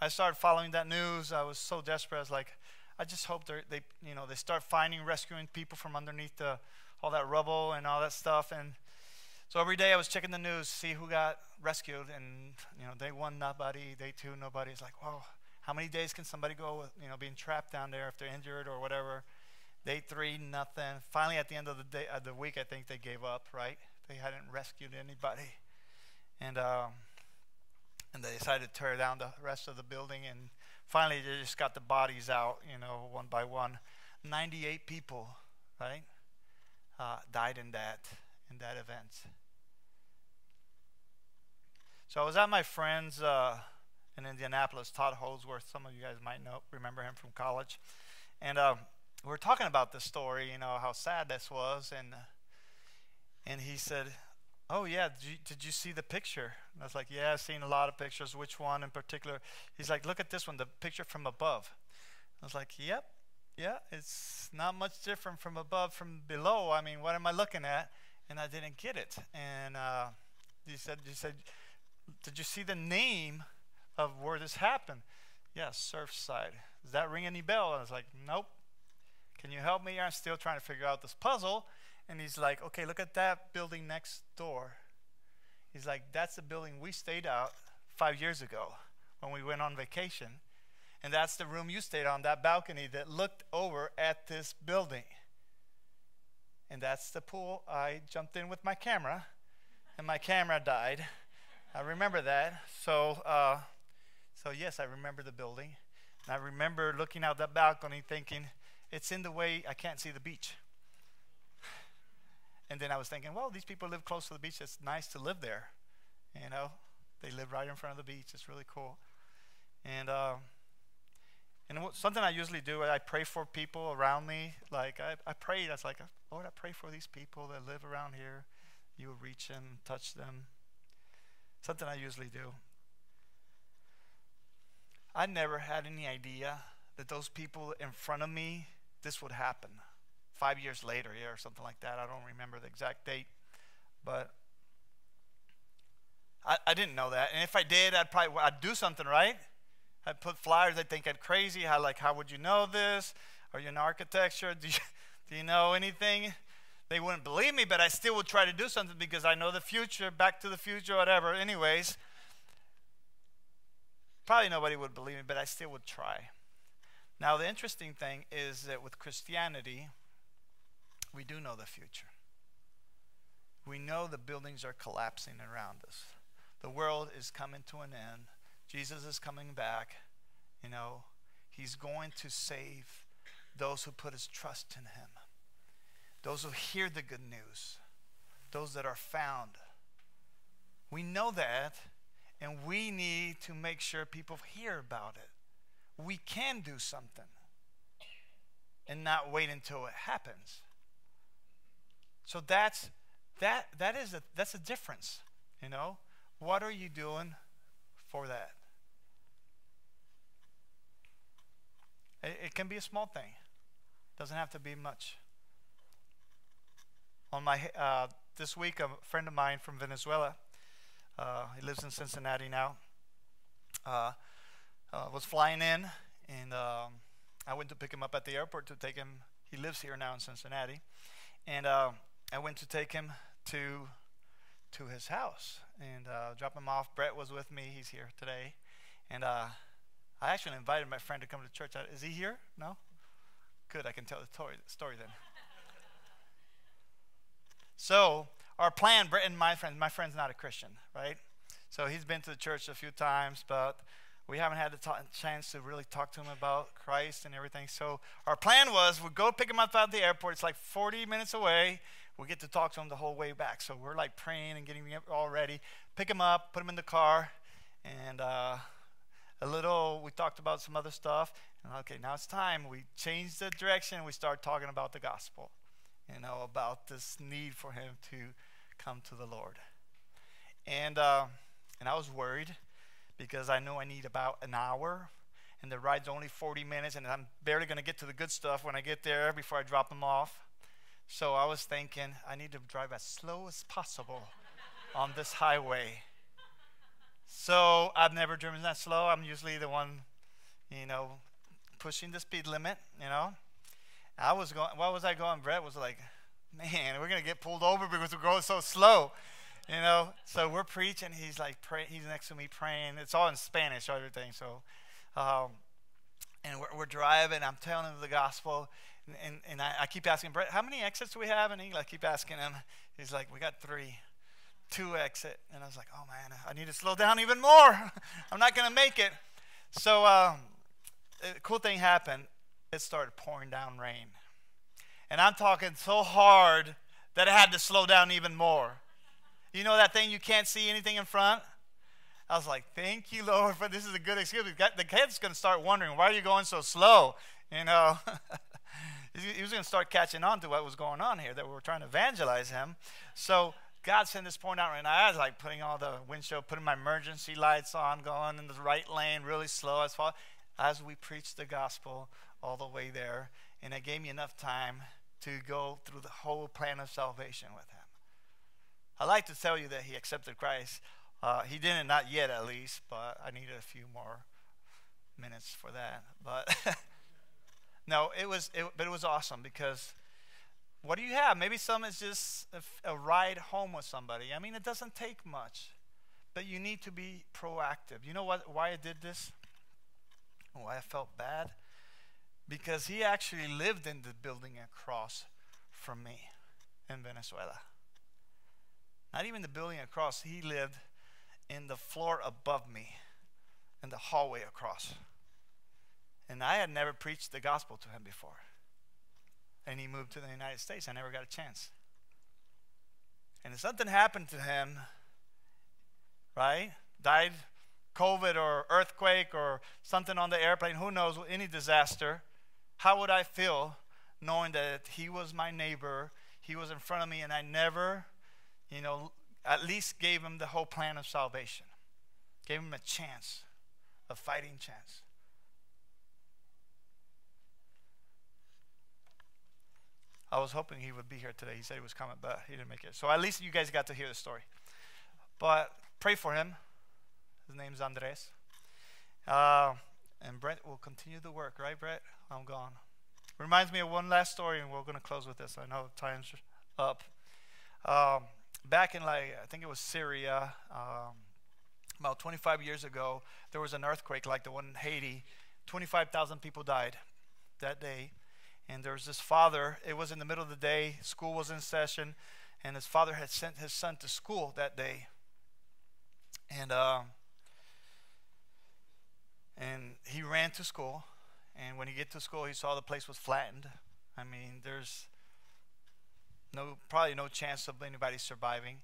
I started following that news. I was so desperate. I was like, I just hope they, you know, they start finding, rescuing people from underneath the, all that rubble and all that stuff. And so every day I was checking the news, see who got rescued, and you know, day one nobody, day two nobody. It's like, whoa, how many days can somebody go with, you know, being trapped down there if they're injured or whatever? Day three, nothing. Finally, at the end of the day, of the week, I think they gave up. Right? They hadn't rescued anybody, and um, and they decided to tear down the rest of the building. And finally, they just got the bodies out, you know, one by one. Ninety-eight people, right, uh, died in that in that event. So I was at my friend's uh, in Indianapolis, Todd holdsworth Some of you guys might know, remember him from college, and. Uh, we were talking about this story, you know, how sad this was, and and he said, "Oh yeah, did you, did you see the picture?" And I was like, "Yeah, I've seen a lot of pictures. Which one in particular?" He's like, "Look at this one, the picture from above." I was like, "Yep, yeah, it's not much different from above from below. I mean, what am I looking at?" And I didn't get it. And uh, he said, "He said, did you see the name of where this happened?" Yes, yeah, Surfside. Does that ring any bell? I was like, "Nope." Can you help me? I'm still trying to figure out this puzzle. And he's like, Okay, look at that building next door. He's like, That's the building we stayed out five years ago when we went on vacation. And that's the room you stayed on, that balcony that looked over at this building. And that's the pool I jumped in with my camera, and my camera died. I remember that. So, uh, so yes, I remember the building. And I remember looking out that balcony thinking, it's in the way I can't see the beach. And then I was thinking, well, these people live close to the beach. It's nice to live there. You know, they live right in front of the beach. It's really cool. And uh, and something I usually do, I pray for people around me. Like I, I pray. That's like, Lord, I pray for these people that live around here. You will reach them, touch them. Something I usually do. I never had any idea that those people in front of me this would happen five years later, yeah, or something like that. I don't remember the exact date, but I, I didn't know that. And if I did, I'd probably I'd do something right. I'd put flyers. They'd think I'd crazy. How like how would you know this? Are you in architecture? Do you, do you know anything? They wouldn't believe me, but I still would try to do something because I know the future, back to the future, whatever. Anyways, probably nobody would believe me, but I still would try. Now, the interesting thing is that with Christianity, we do know the future. We know the buildings are collapsing around us. The world is coming to an end. Jesus is coming back. You know, he's going to save those who put his trust in him, those who hear the good news, those that are found. We know that, and we need to make sure people hear about it we can do something and not wait until it happens. So that's that that is a that's a difference, you know? What are you doing for that? It, it can be a small thing. Doesn't have to be much. On my uh, this week, a friend of mine from Venezuela, uh, he lives in Cincinnati now, uh, uh was flying in, and um, I went to pick him up at the airport to take him. He lives here now in Cincinnati, and uh, I went to take him to to his house and uh, drop him off. Brett was with me; he's here today, and I actually invited my friend to come to church. Is he here? No. Good, I can tell the story, story then. so, our plan, Brett and my friend, my friend's not a Christian, right? So he's been to the church a few times, but we haven't had the chance to really talk to him about Christ and everything. So our plan was we'd go pick him up at the airport. It's like 40 minutes away. We get to talk to him the whole way back. So we're like praying and getting all ready. Pick him up, put him in the car, and uh, a little. We talked about some other stuff, And Okay, now it's time. We change the direction. We start talking about the gospel, you know, about this need for him to come to the Lord. And, uh, and I was worried because I know I need about an hour, and the ride's only 40 minutes, and I'm barely going to get to the good stuff when I get there before I drop him off. So I was thinking, I need to drive as slow as possible on this highway. So I've never driven that slow. I'm usually the one, you know, pushing the speed limit, you know. I was going, what was I going? Brett was like, man, we're going to get pulled over because we're going so slow, you know. So we're preaching. He's like, pray, he's next to me praying. It's all in Spanish, everything. So, um, and we're, we're, driving. I'm telling him the gospel. And, and, I, I, keep asking Brett, how many exits do we have? And he like keep asking him. He's like, we got three, two exit. And I was like, oh man, I need to slow down even more. I'm not going to make it. So, um, a cool thing happened. It started pouring down rain. And I'm talking so hard that I had to slow down even more. You know that thing you can't see anything in front? I was like, thank you, Lord, for this is a good excuse. The kid's going to start wondering, why are you going so slow? You know, he was going to start catching on to what was going on here, that we were trying to evangelize him. So God sent this point out, and I was like putting all the windshield, putting my emergency lights on, going in the right lane really slow as far as we preached the gospel all the way there. And it gave me enough time to go through the whole plan of salvation with him. I'd like to tell you that he accepted Christ. Uh, he didn't, not yet at least, but I needed a few more minutes for that. But no, it was, it, but it was awesome because what do you have? Maybe some is just a, a ride home with somebody. I mean, it doesn't take much, but you need to be proactive. You know what? Why I did this? why I felt bad? Because he actually lived in the building across from me in Venezuela. Not even the building across, he lived in the floor above me, in the hallway across. And I had never preached the gospel to him before. And he moved to the United States. I never got a chance. And if something happened to him, right? Died COVID or earthquake or something on the airplane, who knows, any disaster, how would I feel knowing that he was my neighbor, he was in front of me, and I never, you know, at least gave him the whole plan of salvation, gave him a chance, a fighting chance. I was hoping he would be here today. He said he was coming, but he didn't make it. So at least you guys got to hear the story. But pray for him. His name's Andres. Uh, and Brett will continue the work, right, Brett? I'm gone. Reminds me of one last story, and we're going to close with this. I know time's up. Um, back in, like, I think it was Syria, um, about 25 years ago, there was an earthquake like the one in Haiti. 25,000 people died that day. And there was this father, it was in the middle of the day, school was in session, and his father had sent his son to school that day. And uh, and he ran to school. And when he get to school, he saw the place was flattened. I mean, there's no probably no chance of anybody surviving.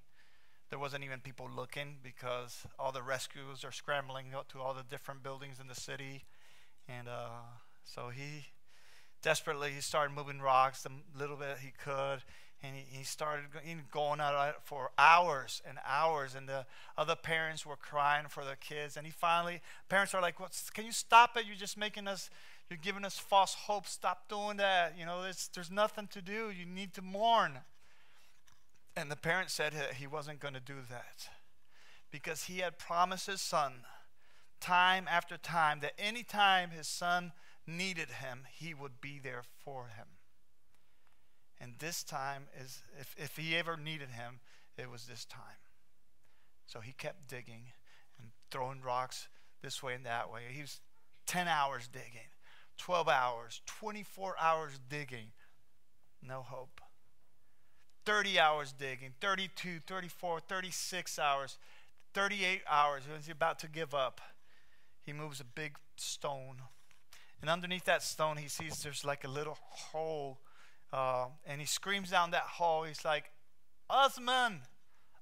There wasn't even people looking because all the rescues are scrambling to all the different buildings in the city, and uh, so he desperately he started moving rocks the little bit he could, and he, he started going out uh, for hours and hours and the other parents were crying for their kids and he finally parents are like can you stop it you're just making us You're giving us false hope. Stop doing that. You know, there's, there's nothing to do. You need to mourn. And the parent said he wasn't going to do that because he had promised his son time after time that any time his son needed him, he would be there for him. And this time is, if, if he ever needed him, it was this time. So he kept digging and throwing rocks this way and that way. He was 10 hours digging, 12 hours, 24 hours digging. No hope. 30 hours digging, 32, 34, 36 hours, 38 hours. When he's about to give up, he moves a big stone. And underneath that stone, he sees there's like a little hole. Uh, and he screams down that hole. He's like, Osman,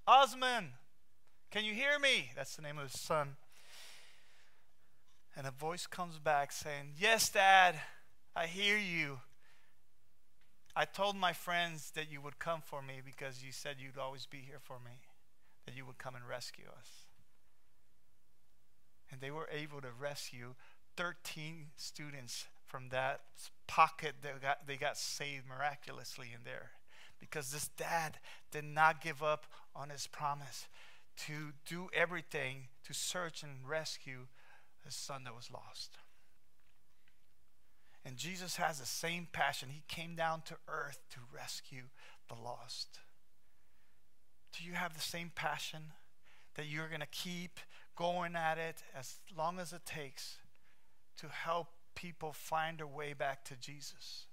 Osman, can you hear me? That's the name of his son. And a voice comes back saying, Yes, Dad, I hear you. I told my friends that you would come for me because you said you'd always be here for me, that you would come and rescue us. And they were able to rescue 13 students from that pocket that got, they got saved miraculously in there because this dad did not give up on his promise to do everything to search and rescue his son that was lost. And Jesus has the same passion. He came down to earth to rescue the lost. Do you have the same passion that you're going to keep going at it as long as it takes to help people find their way back to Jesus?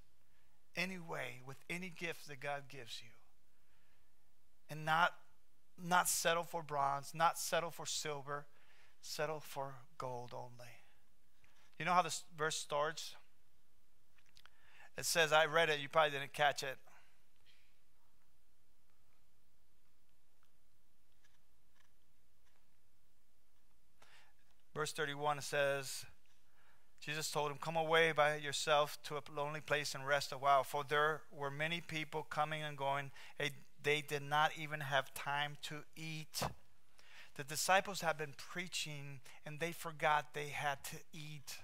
Any way, with any gift that God gives you. And not, not settle for bronze, not settle for silver, settle for gold only. You know how this verse starts? It says, I read it, you probably didn't catch it. Verse 31 says, Jesus told him, Come away by yourself to a lonely place and rest a while. For there were many people coming and going. They did not even have time to eat. The disciples had been preaching and they forgot they had to eat.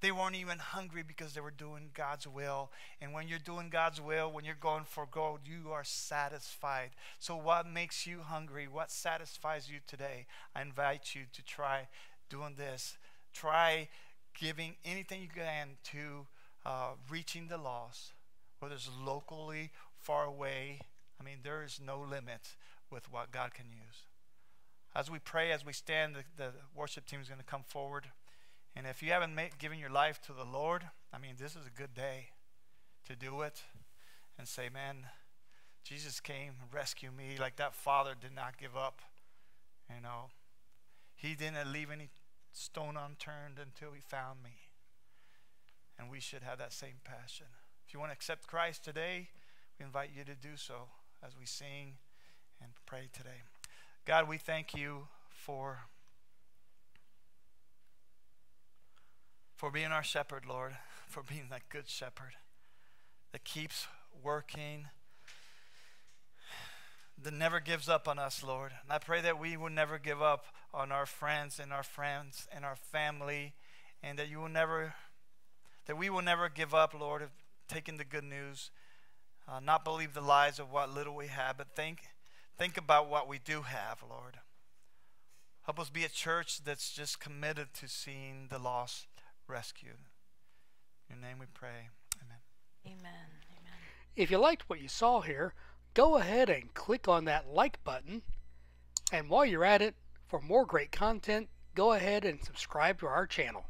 They weren't even hungry because they were doing God's will. And when you're doing God's will, when you're going for gold, you are satisfied. So, what makes you hungry? What satisfies you today? I invite you to try doing this. Try giving anything you can to uh, reaching the lost, whether it's locally, far away. I mean, there is no limit with what God can use. As we pray, as we stand, the, the worship team is going to come forward. And if you haven't made, given your life to the Lord, I mean, this is a good day to do it and say, man, Jesus came and rescued me like that father did not give up. You know, he didn't leave any stone unturned until he found me. And we should have that same passion. If you want to accept Christ today, we invite you to do so as we sing and pray today. God, we thank you for for being our shepherd, Lord, for being that good shepherd that keeps working, that never gives up on us, Lord. And I pray that we will never give up on our friends and our friends and our family, and that you will never, that we will never give up, Lord, of taking the good news, uh, not believe the lies of what little we have, but think, think about what we do have, Lord. Help us be a church that's just committed to seeing the lost rescued. In your name we pray. Amen.
Amen. Amen.
If you liked what you saw here, go ahead and click on that like button. And while you're at it, for more great content, go ahead and subscribe to our channel.